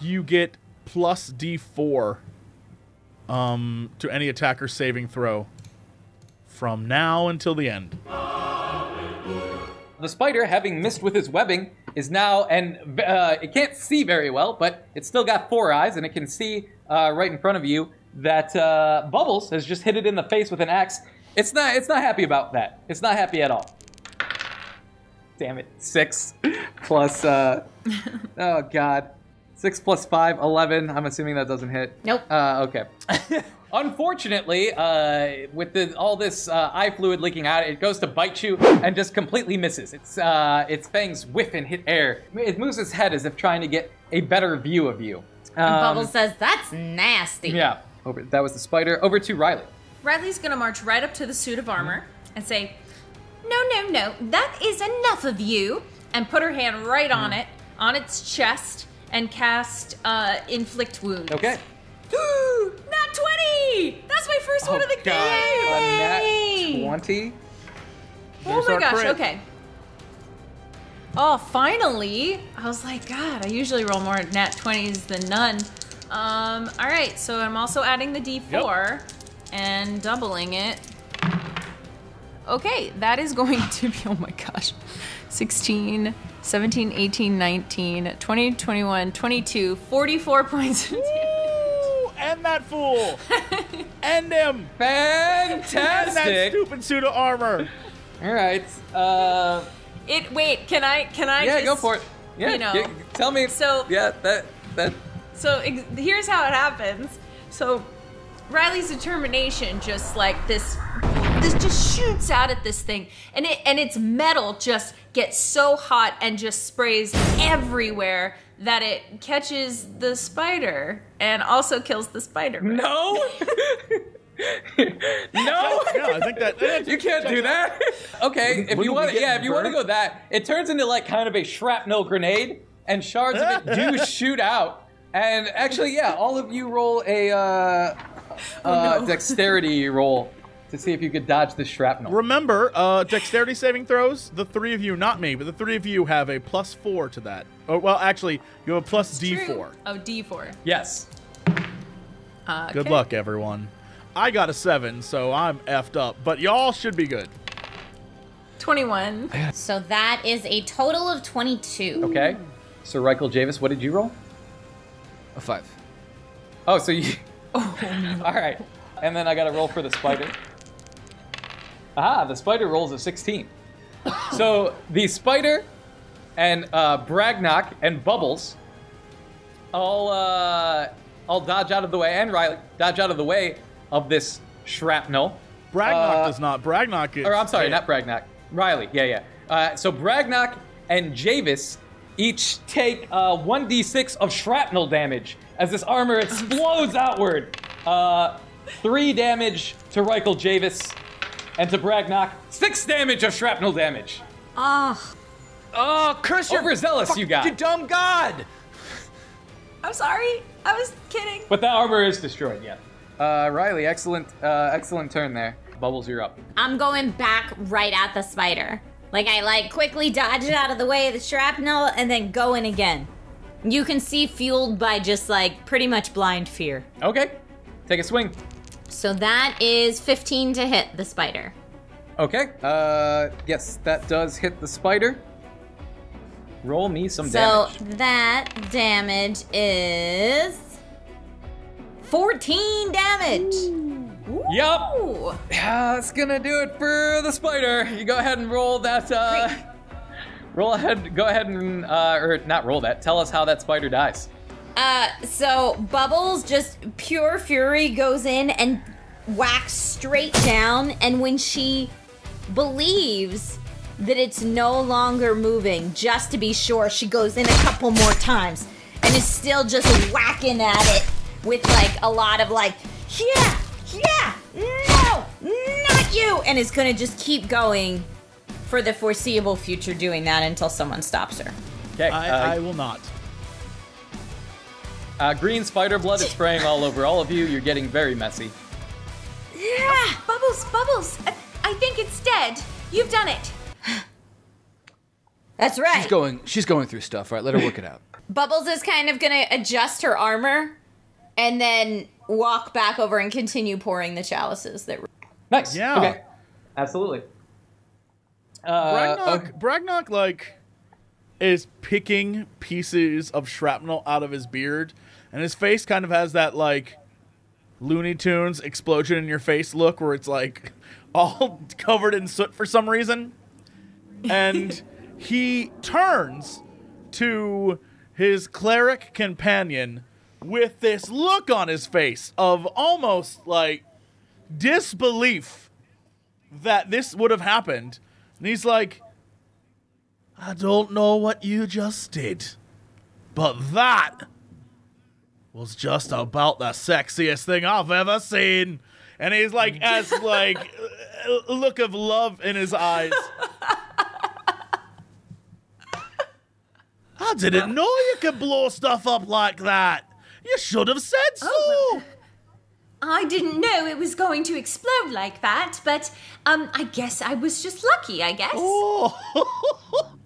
you get plus D4 um to any attacker saving throw from now until the end. The spider, having missed with his webbing, is now, and uh, it can't see very well, but it's still got four eyes, and it can see uh, right in front of you that uh, Bubbles has just hit it in the face with an axe. It's not. It's not happy about that. It's not happy at all. Damn it! Six plus. Uh, oh God. Six plus five, 11. I'm assuming that doesn't hit. Nope. Uh, okay. Unfortunately, uh, with the, all this uh, eye fluid leaking out, it goes to bite you and just completely misses. Its uh, its fangs whiff and hit air. It moves its head as if trying to get a better view of you. And Um, Bubbles says, that's nasty. Yeah. Over, that was the spider. Over to Riley. Riley's gonna march right up to the suit of armor and say, No, no, no, that is enough of you. And put her hand right on it, on its chest, and cast uh, Inflict Wounds. Okay. Nat 20! That's my first one of the Oh, a game! 20? Oh my gosh, crit. okay. Oh, finally! I was like, God, I usually roll more nat 20s than none. Um, alright, so I'm also adding the d4 and doubling it. Okay, that is going to be, oh my gosh, 16, 17, 18, 19, 20, 21, 22, 44 points of damage. End that fool. end him. End that stupid suit of armor. All right. Uh, It, wait, can I, can I yeah, just, go for it. Yeah, you know, g- tell me. so- yeah, that that. So ex- here's how it happens. So Riley's determination just like this this just shoots out at this thing and it and its metal just gets so hot and just sprays everywhere that it catches the spider and also kills the spider. No. no. no, I think that. that- You can't do that. Okay, if wouldn't you want, get yeah, if you want to go that, it turns into like kind of a shrapnel grenade, and shards of it do shoot out. And actually, yeah, all of you roll a uh, uh, dexterity roll to see if you could dodge the shrapnel. Remember, uh, dexterity saving throws. The three of you, not me, but the three of you have a plus four to that. Oh, well, actually, you have a plus D True. four. Oh, D4. yes. Uh, Good okay. luck, everyone. I got a seven, so I'm effed up, but y'all should be good. 21. So that is a total of 22. Okay. So, Reichel Javis, what did you roll? A five. Oh, so you. Oh all right. And then I got to roll for the spider. Ah, the spider rolls a 16. So the spider and uh, Bragnock and Bubbles all uh, all dodge out of the way, and Riley dodge out of the way of this shrapnel. Bragnock Uh, does not. Bragnock is. Or I'm sorry, not Bragnock. Riley, yeah, yeah. Uh, so Bragnock and Javis each take uh, 1d6 of shrapnel damage as this armor explodes outward. Uh, three damage to Reichel Javis, and to Bragnock, six damage of shrapnel damage. Oh, Oh, curse your Overzealous you got. You dumb god! I'm sorry. I was kidding. But the armor is destroyed, yeah. Uh, Riley, excellent, uh, excellent turn there. Bubbles, you're up. I'm going back right at the spider. Like I like quickly dodge it out of the way of the shrapnel and then go in again. You can see fueled by just like pretty much blind fear. Okay, take a swing. So that is 15 to hit the spider. Okay, uh, yes, that does hit the spider. Roll me some So damage. So that damage is 14 damage. Yup. Ooh. Yeah, that's gonna do it for the spider. You go ahead and roll that. Uh, roll ahead. Go ahead and uh, or not roll that. Tell us how that spider dies. Uh, so Bubbles just pure fury goes in and whacks straight down, and when she believes that it's no longer moving, just to be sure, she goes in a couple more times and is still just whacking at it with like a lot of like, yeah, yeah, no, not you, and is gonna just keep going for the foreseeable future, doing that until someone stops her. Okay. I, uh, I will not. Uh, green spider blood is spraying all over all of you. You're getting very messy. Yeah. Bubbles, Bubbles. I, I think it's dead. You've done it. That's right. She's going. She's going through stuff. Right. Let her work it out. Bubbles is kind of gonna adjust her armor and then walk back over and continue pouring the chalices that Nice. Yeah. Okay. Absolutely. Uh, Bragnock, Bragnock, like, is picking pieces of shrapnel out of his beard, and his face kind of has that, like, Looney Tunes explosion in your face look where it's, like, all covered in soot for some reason. And he turns to his cleric companion with this look on his face of almost, like, disbelief that this would have happened. And he's like, I don't know what you just did, but that was just about the sexiest thing I've ever seen. And he's like, as like a look of love in his eyes. I didn't know you could blow stuff up like that. You should have said so. I didn't know it was going to explode like that, but um, I guess I was just lucky, I guess. Oh,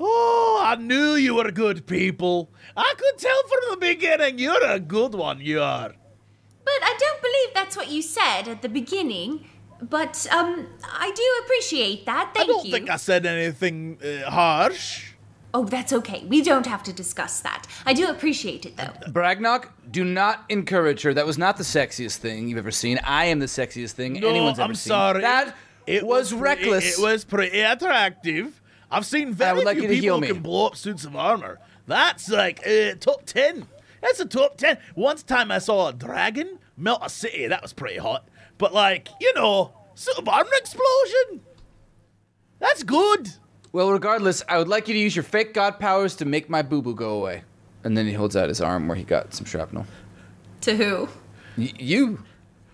oh, I knew you were good people. I could tell from the beginning you're a good one, you are. But I don't believe that's what you said at the beginning. But um, I do appreciate that. Thank you. I don't you. think I said anything uh, harsh. Oh, that's okay. We don't have to discuss that. I do appreciate it though. Bragnock, do not encourage her. That was not the sexiest thing you've ever seen. I am the sexiest thing No, anyone's ever I'm seen. sorry. That It was, pretty- reckless. It was pretty attractive. I've seen very would like few people who can blow up suits of armor. That's like uh, top ten. That's a top ten. Once time I saw a dragon melt a city. That was pretty hot. But like you know, suit of armor explosion. That's good. Well, regardless, I would like you to use your fake god powers to make my boo boo go away. And then he holds out his arm where he got some shrapnel. To who? Y- you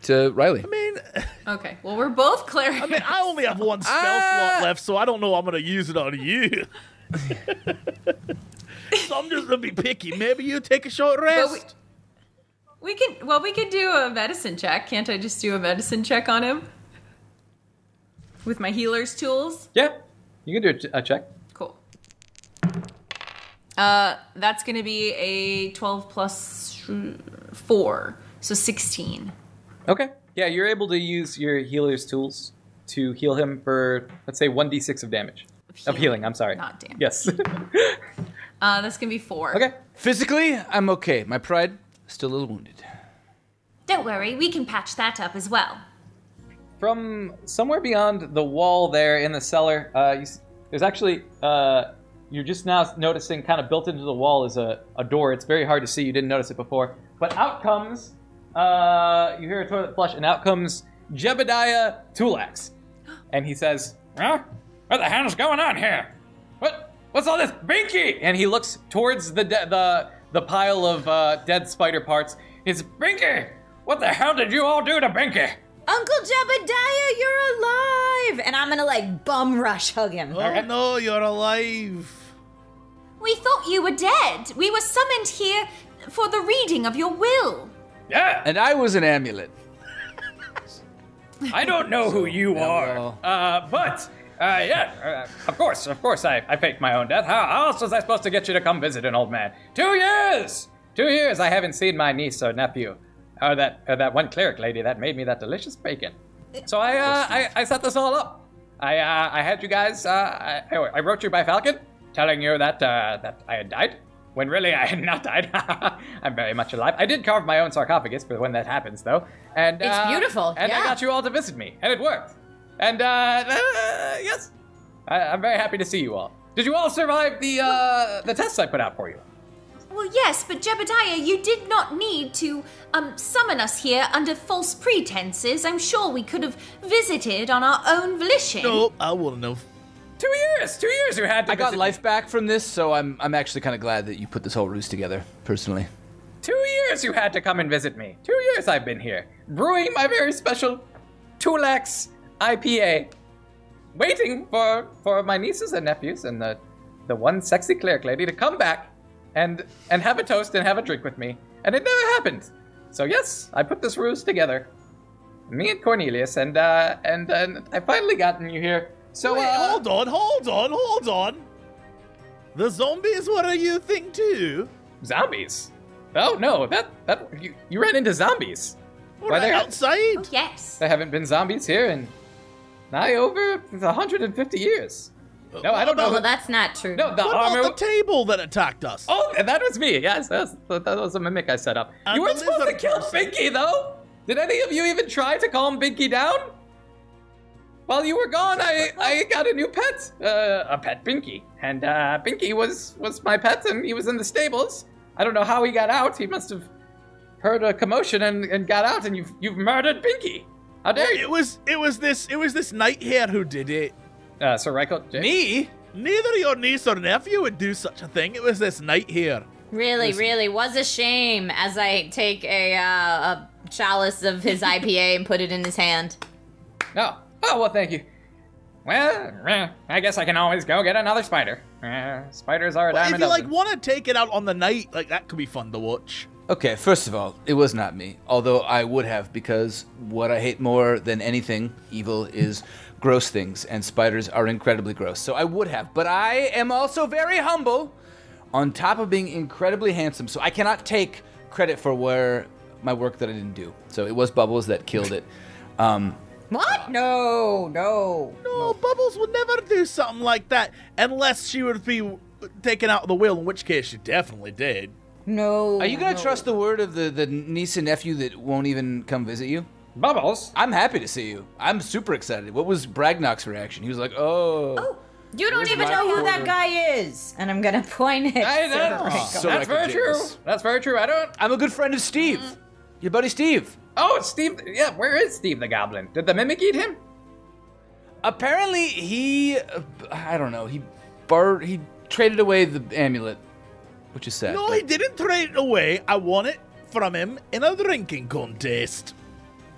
to Riley. I mean, Okay. Well, we're both clerics. I mean, I only have one spell Ah! slot left, so I don't know I'm gonna use it on you. so I'm just gonna be picky. Maybe you take a short rest. we, we can. Well, we could do a medicine check. Can't I just do a medicine check on him with my healer's tools? Yeah, you can do a, a check. Cool. Uh, that's gonna be a twelve plus four, so sixteen. Okay. Yeah, you're able to use your healer's tools to heal him for let's say one d six of damage of healing. I'm sorry. Not damage. Yes. Uh, that's gonna be four. okay. Physically, I'm okay. My pride still a little wounded. Don't worry, we can patch that up as well. From somewhere beyond the wall there in the cellar, uh, you, there's actually uh, you're just now noticing kind of built into the wall is a, a door. It's very hard to see. You didn't notice it before, but out comes uh, you hear a toilet flush, and out comes Jebediah Toolaxe, and he says, "Huh? What the hell is going on here? What? What's all this, Binky?" And he looks towards the de- the the pile of uh, dead spider parts. It's Binky. What the hell did you all do to Binky? Uncle Jebediah, you're alive! And I'm gonna like bum rush hug him. Oh no, you're alive. We thought you were dead. We were summoned here for the reading of your will. Yeah, And I was an amulet. I don't know who you are, well. uh, but uh, yeah, uh, of course, of course, I, I faked my own death. How, else was I supposed to get you to come visit an old man? Two years, two years. I haven't seen my niece or nephew, or that or that one cleric lady that made me that delicious bacon. So I uh, I, I set this all up. I uh, I had you guys. Uh, I, I wrote you by Falcon, telling you that uh, that I had died. When really I had not died. I'm very much alive. I did carve my own sarcophagus for when that happens, though. And It's uh, beautiful, And I got you all to visit me, and it worked. And uh, uh yes, I, I'm very happy to see you all. Did you all survive the uh, the tests I put out for you? Well, yes, but Jebediah, you did not need to um, summon us here under false pretenses. I'm sure we could have visited on our own volition. No, I wouldn't have. Two years, two years you had to. I got visit me. life back from this, so I'm I'm actually kind of glad that you put this whole ruse together, personally. Two years you had to come and visit me. Two years I've been here, brewing my very special Toolaxe IPA, waiting for for my nieces and nephews and the the one sexy cleric lady to come back and and have a toast and have a drink with me, and it never happened. So yes, I put this ruse together, me and Cornelius, and uh, and and I finally gotten you here. So Wait, uh, hold on, hold on, hold on. The zombies were a you thing too. zombies. Oh no, that that you, you ran into zombies. Were Why they they- outside? Oh, yes. There haven't been zombies here in nigh over 150 years. No, I don't know. Well, that's not true. no, the What armor. about the table that attacked us? oh, and that was me. Yes, that was, that was a mimic I set up. And you weren't supposed to kill person. Binky, though. Did any of you even try to calm Binky down? While you were gone, I, I got a new pet, uh, a pet Binky, and uh, Binky was was my pet, and he was in the stables. I don't know how he got out. He must have heard a commotion and, and got out, and you've you've murdered Binky. How dare It you, was it was this it was this knight here who did it. uh, Sir Reichel? Jay? Me? Neither your niece or nephew would do such a thing. It was this knight here. Really, really was a shame as I take a, uh, a chalice of his IPA and put it in his hand. Oh, oh well, thank you. Well, I guess I can always go get another spider. Eh, spiders are a But dime if you like want to take it out on the night, like that could be fun to watch. Okay, first of all, it was not me. Although I would have, because what I hate more than anything evil is gross things, and spiders are incredibly gross. So I would have. But I am also very humble, on top of being incredibly handsome. So I cannot take credit for where my work that I didn't do. So it was Bubbles that killed it. Um, What? No, no. No, Bubbles would never do something like that unless she would be taken out of the will, in which case she definitely did. No. are you gonna no. trust the word of the, the niece and nephew that won't even come visit you? Bubbles. I'm happy to see you. I'm super excited. What was Bragnock's reaction? He was like, "Oh, Oh, You don't even my know who that guy is. And I'm gonna point it. I know. to So That's very true. James. That's very true. I don't. I'm a good friend of Steve, mm. Your buddy Steve." Oh, Steve. Yeah, where is Steve the Goblin? Did the mimic eat him? Apparently, he, uh, I don't know, he bar he traded away the amulet, which is sad. No, but- he didn't trade it away. I won it from him in a drinking contest.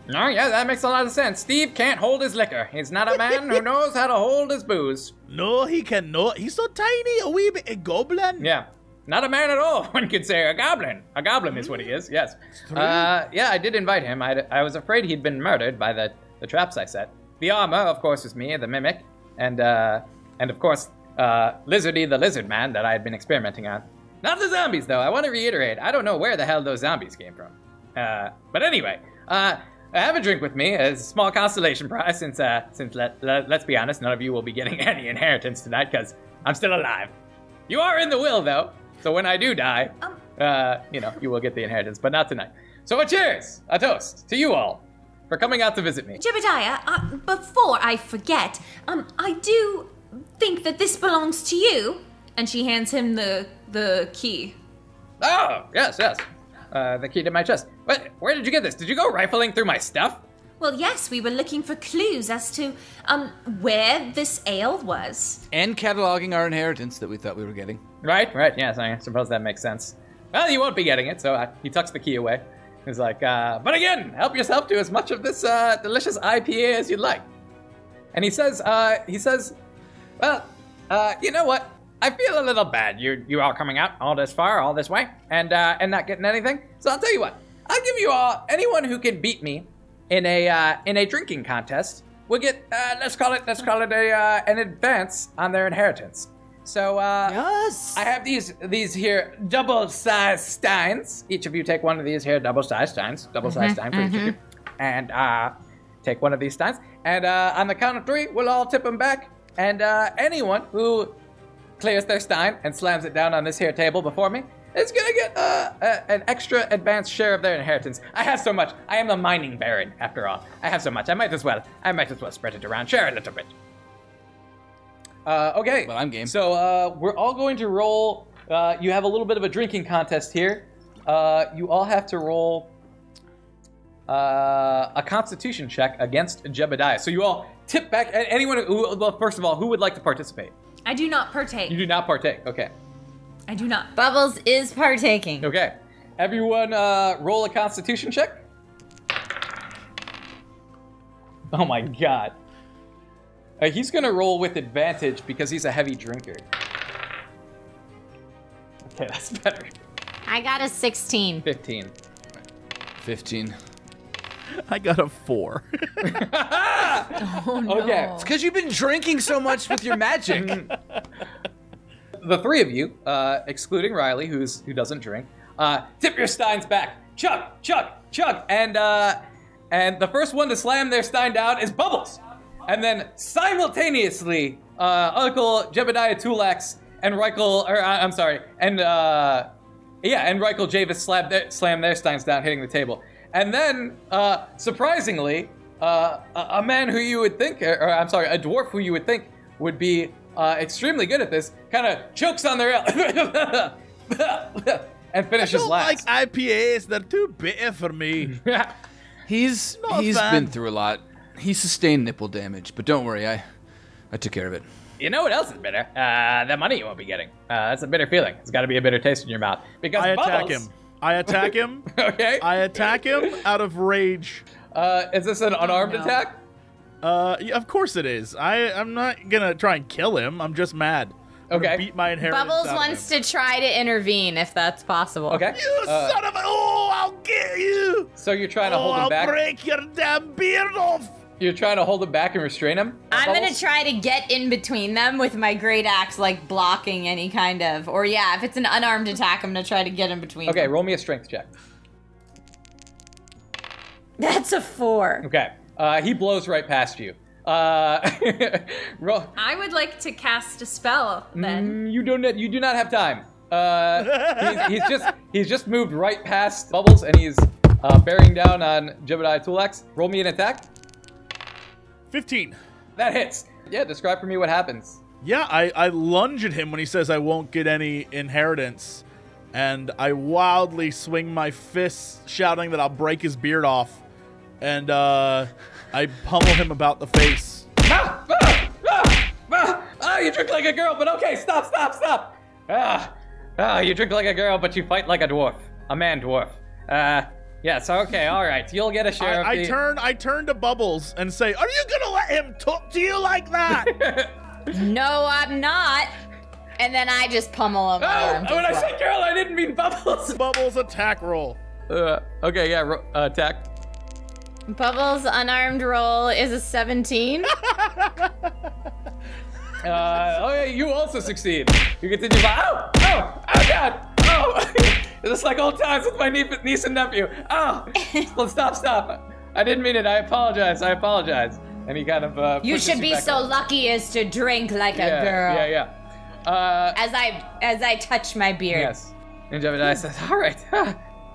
No, yeah, that makes a lot of sense. Steve can't hold his liquor. He's not a man who knows how to hold his booze. No, he cannot. He's so tiny, a wee bit a goblin. Yeah. Not a man at all, one could say. A goblin. A goblin is what he is, yes. Uh, yeah, I did invite him. I, I was afraid he'd been murdered by the, the traps I set. The armor, of course, was me, the mimic, and, uh, and of course, uh, Lizardy the lizard man that I had been experimenting on. Not the zombies, though. I want to reiterate, I don't know where the hell those zombies came from. Uh, but anyway, uh, have a drink with me, a small constellation prize, since, uh, since let, let, let's be honest, none of you will be getting any inheritance tonight, because I'm still alive. You are in the will, though, so when I do die, Um. uh, you know, you will get the inheritance, but not tonight. So a cheers, a toast to you all for coming out to visit me. Jebediah, uh, before I forget, um, I do think that this belongs to you. And she hands him the the key. Oh, yes, yes. Uh, the key to my chest. But where did you get this? Did you go rifling through my stuff? Well, yes, we were looking for clues as to um where this ale was. and cataloging our inheritance that we thought we were getting. Right, right. Yes, I suppose that makes sense. Well, you won't be getting it, so uh, he tucks the key away. He's like, uh, but again, help yourself to as much of this uh, delicious IPA as you'd like. And he says, uh, he says, well, uh, you know what? I feel a little bad. You you all coming out all this far, all this way, and uh, and not getting anything. So I'll tell you what. I'll give you all anyone who can beat me in a uh, in a drinking contest. will get uh, let's call it let's call it a uh, an advance on their inheritance. So uh, Yes. I have these these here double sized steins. Each of you take one of these here double sized steins, double sized stein for each of you, and uh, take one of these steins. And uh, on the count of three, we'll all tip them back. And uh, anyone who clears their stein and slams it down on this here table before me is gonna get uh, a, an extra advanced share of their inheritance. I have so much. I am a mining baron, after all. I have so much. I might as well. I might as well spread it around. Share a little bit. Uh, okay. Well, I'm game. So uh, we're all going to roll. Uh, you have a little bit of a drinking contest here. Uh, you all have to roll uh, a Constitution check against Jebediah. So you all tip back. Anyone who, well, first of all, who would like to participate? I do not partake. You do not partake. Okay. I do not. Bubbles is partaking. Okay. Everyone, uh, roll a Constitution check. Oh my god. Uh, he's gonna roll with advantage because he's a heavy drinker. Okay, that's better. I got a 16. 15. 15. I got a four. Okay. It's because you've been drinking so much with your magic. The three of you, uh, excluding Riley, who's who doesn't drink, uh, tip your steins back. Chug, chug, chug, and uh, and the first one to slam their stein down is Bubbles, and then simultaneously, uh, Uncle Jebediah Toolaxe and Reichel, or uh, I'm sorry, and uh, yeah, and Reichel Javis slam their, slam their steins down, hitting the table, and then uh, surprisingly, uh, a, a man who you would think, or, or I'm sorry, a dwarf who you would think would be uh, extremely good at this, kind of chokes on their ale and I finishes don't last. like IPAs. They're too bitter for me. He's Not a he's fan. been through a lot. He sustained nipple damage, but don't worry, I I took care of it. You know what else is bitter? Uh, the money you won't be getting. Uh, that's a bitter feeling. It's got to be a bitter taste in your mouth. Because I attack Bubbles- him. I attack him. Okay. I attack him out of rage. uh, is this an unarmed no. attack? Uh, yeah, of course it is. I I'm not gonna try and kill him. I'm just mad. I'm Okay. Beat my inheritance. Bubbles out of wants him. to try to intervene if that's possible. Okay. You Uh, son of a! Oh, I'll get you! so you're trying to Oh, hold him I'll back. break your damn beard off! You're trying to hold him back and restrain him. I'm gonna try to get in between them with my great axe, like blocking any kind of, or yeah, if it's an unarmed attack, I'm gonna try to get in between. Okay, them. roll me a strength check. that's a four. Okay. Uh, he blows right past you. Uh, roll. I would like to cast a spell then. Mm, You don't. You do not have time. Uh, he's, he's just he's just moved right past Bubbles and he's uh, bearing down on Jebediah Toolaxe. Roll me an attack. 15. That hits. Yeah. Describe for me what happens. Yeah, I, I lunge at him when he says I won't get any inheritance. And I wildly swing my fists, shouting that I'll break his beard off. And uh, I pummel him about the face. Ah! Ah! Ah! Ah! Ah! You drink like a girl, but okay. Stop! Stop! Stop! Ah! Ah! You drink like a girl, but you fight like a dwarf, a man dwarf. Uh. Yes. Okay. All right. You'll get a share I, I the. turn I turn to Bubbles and say, Are you gonna let him talk to you like that? No, I'm not. And then I just pummel him. Oh, when I as said girl, I didn't mean Bubbles. Bubbles attack roll. Uh, okay. Yeah. Ro- uh, attack. Bubbles' unarmed roll is a 17. Uh, oh yeah, you also succeed. You continue. Oh, oh, oh God, oh! It's like old times with my nie- niece and nephew. Oh, well, stop, stop. I didn't mean it. I apologize. I apologize. And he kind of. Uh, You should be so up. lucky as to drink like Yeah, a girl. yeah, yeah. Uh, As I as I touch my beard. yes. And Jebediah says, "All right,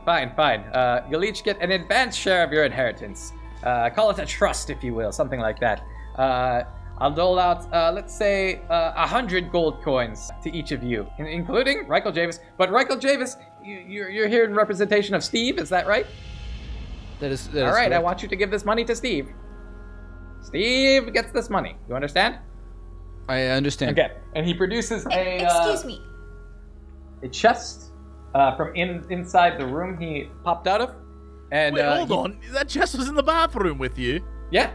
fine, fine. Uh, you'll each get an advanced share of your inheritance. Uh, call it a trust, if you will, something like that. Uh, I'll dole out, uh, let's say, uh, a hundred gold coins to each of you, in- including Reichel Javis. But Reichel Javis, you, you're, you're here in representation of Steve, is that right? That is. That All is right, I want you to give this money to Steve. Steve gets this money. You understand? I understand. Okay. And he produces a uh, Excuse me. a chest uh, from in inside the room he popped out of. And Wait, uh, hold he- on. That chest was in the bathroom with you. Yeah.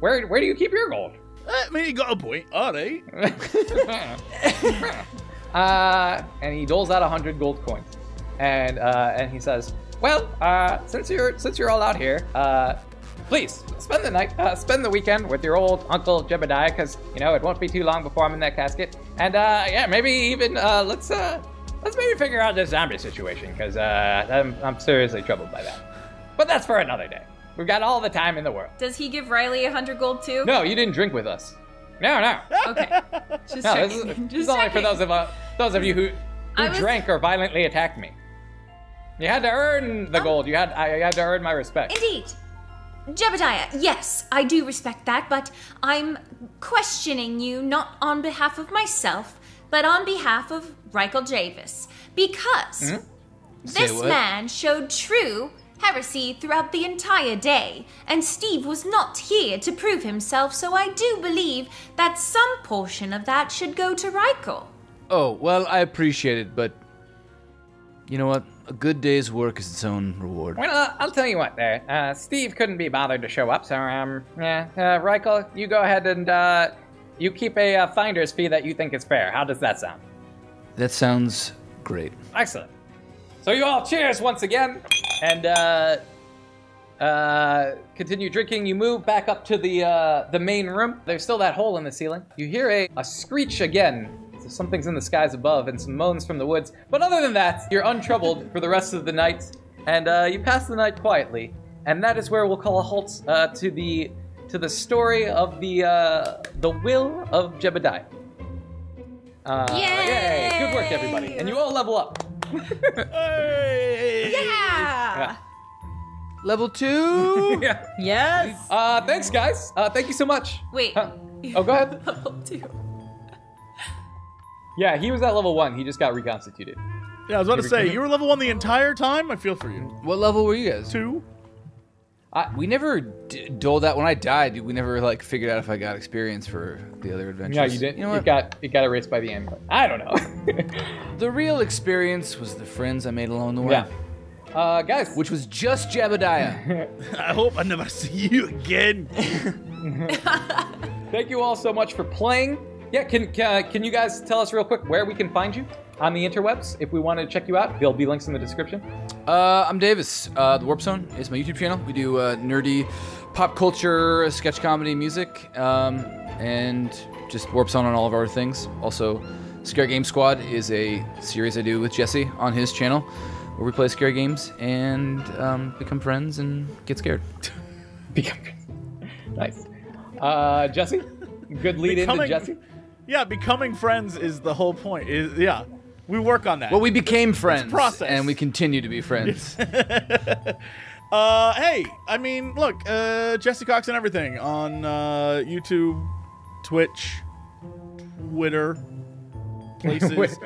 Where where do you keep your gold? I mean, you got a point. All right. uh, and he doles out a hundred gold coins, and uh, and he says, "Well, uh, since you're since you're all out here, uh, please spend the night, uh, spend the weekend with your old uncle Jebediah, because you know it won't be too long before I'm in that casket. And uh, yeah, maybe even uh, let's uh, let's maybe figure out this zombie situation, because uh, I'm I'm seriously troubled by that. But that's for another day. We've got all the time in the world. Does he give Riley a hundred gold too? No, you didn't drink with us. No, no. Okay. Just No, checking. this is, this Just is only for those of uh, those of you who, who was- drank or violently attacked me. You had to earn the gold. You had I, I had to earn my respect. Indeed. Jebediah, yes, I do respect that, but I'm questioning you not on behalf of myself, but on behalf of Reichel Javis. Because Hmm? this man showed true heresy throughout the entire day, and Steve was not here to prove himself, so I do believe that some portion of that should go to Reichel. Oh well, I appreciate it, but you know what? A good day's work is its own reward. Well, uh, I'll tell you what. There, uh, Steve couldn't be bothered to show up, so um, yeah, uh, Reichel, you go ahead and uh, you keep a uh, finder's fee that you think is fair. How does that sound? That sounds great. Excellent. So you all cheers once again, and uh, uh, continue drinking. You move back up to the uh, the main room. There's still that hole in the ceiling. You hear a, a screech again. So something's in the skies above, and some moans from the woods. But other than that, you're untroubled for the rest of the night, and uh, you pass the night quietly. And that is where we'll call a halt uh, to the to the story of the uh, the will of Jebediah. Uh, Yay! Good work, everybody, and you all level up. Hey! Yeah! Level two. yeah. Yes. Uh, thanks, guys. Uh, thank you so much. Wait. Huh. Oh, go ahead. Level two. Yeah, he was at level one. He just got reconstituted. Yeah, I was about to say, you were level one the entire time? I feel for you. what level were you guys? Two? We never d- doled out when I died. We never like figured out if I got experience for the other adventures. Yeah, you didn't. You know it got it got erased by the end. but I don't know. the real experience was the friends I made along the way. yeah. Uh, guys, Which was just Jebediah. I hope I never see you again. thank you all so much for playing. yeah, can can, can you guys tell us real quick where we can find you on the interwebs if we want to check you out? There'll be links in the description. Uh, I'm Davis. Uh, the Warp Zone is my YouTube channel. We do uh, nerdy pop culture, sketch comedy, music, um, and just Warp Zone on all of our things. Also, Scare Game Squad is a series I do with Jesse on his channel, where we play scary games and um, become friends and get scared. Become nice. Uh, Jesse, good lead into Jesse. Yeah, becoming friends is the whole point. Is yeah, we work on that. Well, we became friends, process. and we continue to be friends. Uh, hey, I mean, look, uh, Jesse Cox and everything on uh, YouTube, Twitch, Twitter, places,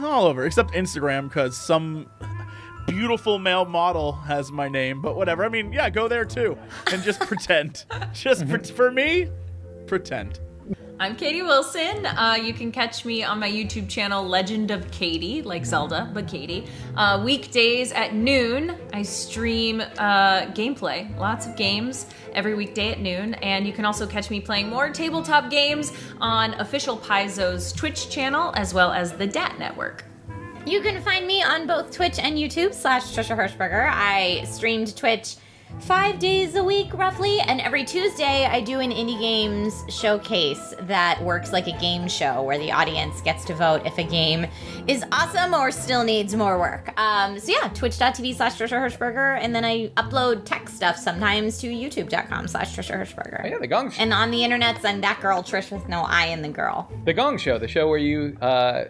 all over, except Instagram, because some beautiful male model has my name. But whatever. I mean, yeah, go there too, and just pretend. Just for me, pretend. I'm Katie Wilson. Uh, you can catch me on my YouTube channel, Legend of Katie, like Zelda, but Katie. Uh, weekdays at noon, I stream uh, gameplay, lots of games every weekday at noon. And you can also catch me playing more tabletop games on official Paizo's Twitch channel, as well as the DAT network. You can find me on both Twitch and YouTube slash Trisha Hershberger. I streamed Twitch five days a week, roughly, and every Tuesday I do an indie games showcase that works like a game show where the audience gets to vote if a game is awesome or still needs more work. Um, so yeah, twitch.tv slash Trisha Hershberger, and then I upload tech stuff sometimes to youtube.com slash Trisha Hershberger. Oh, yeah, the Gong Show. And on the internets, I'm that girl Trish with no I in the girl. the Gong Show, the show where you uh,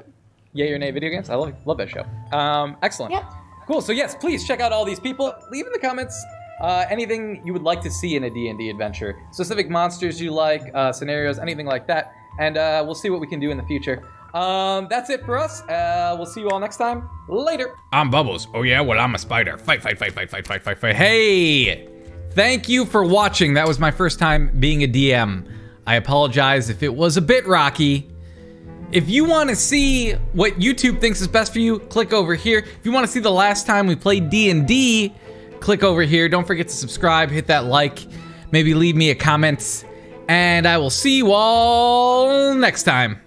yay or nay video games. I love love that show. Um, excellent. Yep. Cool. So yes, please check out all these people. Leave in the comments uh, anything you would like to see in a D&D adventure, specific monsters you like, uh, scenarios, anything like that, and uh, we'll see what we can do in the future. Um, that's it for us. Uh, we'll see you all next time. Later. I'm Bubbles. Oh yeah, well I'm a spider. Fight, fight, fight, fight, fight, fight, fight, fight. Hey! Thank you for watching. That was my first time being a DM. I apologize if it was a bit rocky. If you want to see what YouTube thinks is best for you, click over here. If you want to see the last time we played D&D, click over here. Don't forget to subscribe, hit that like, maybe leave me a comment, and I will see you all next time.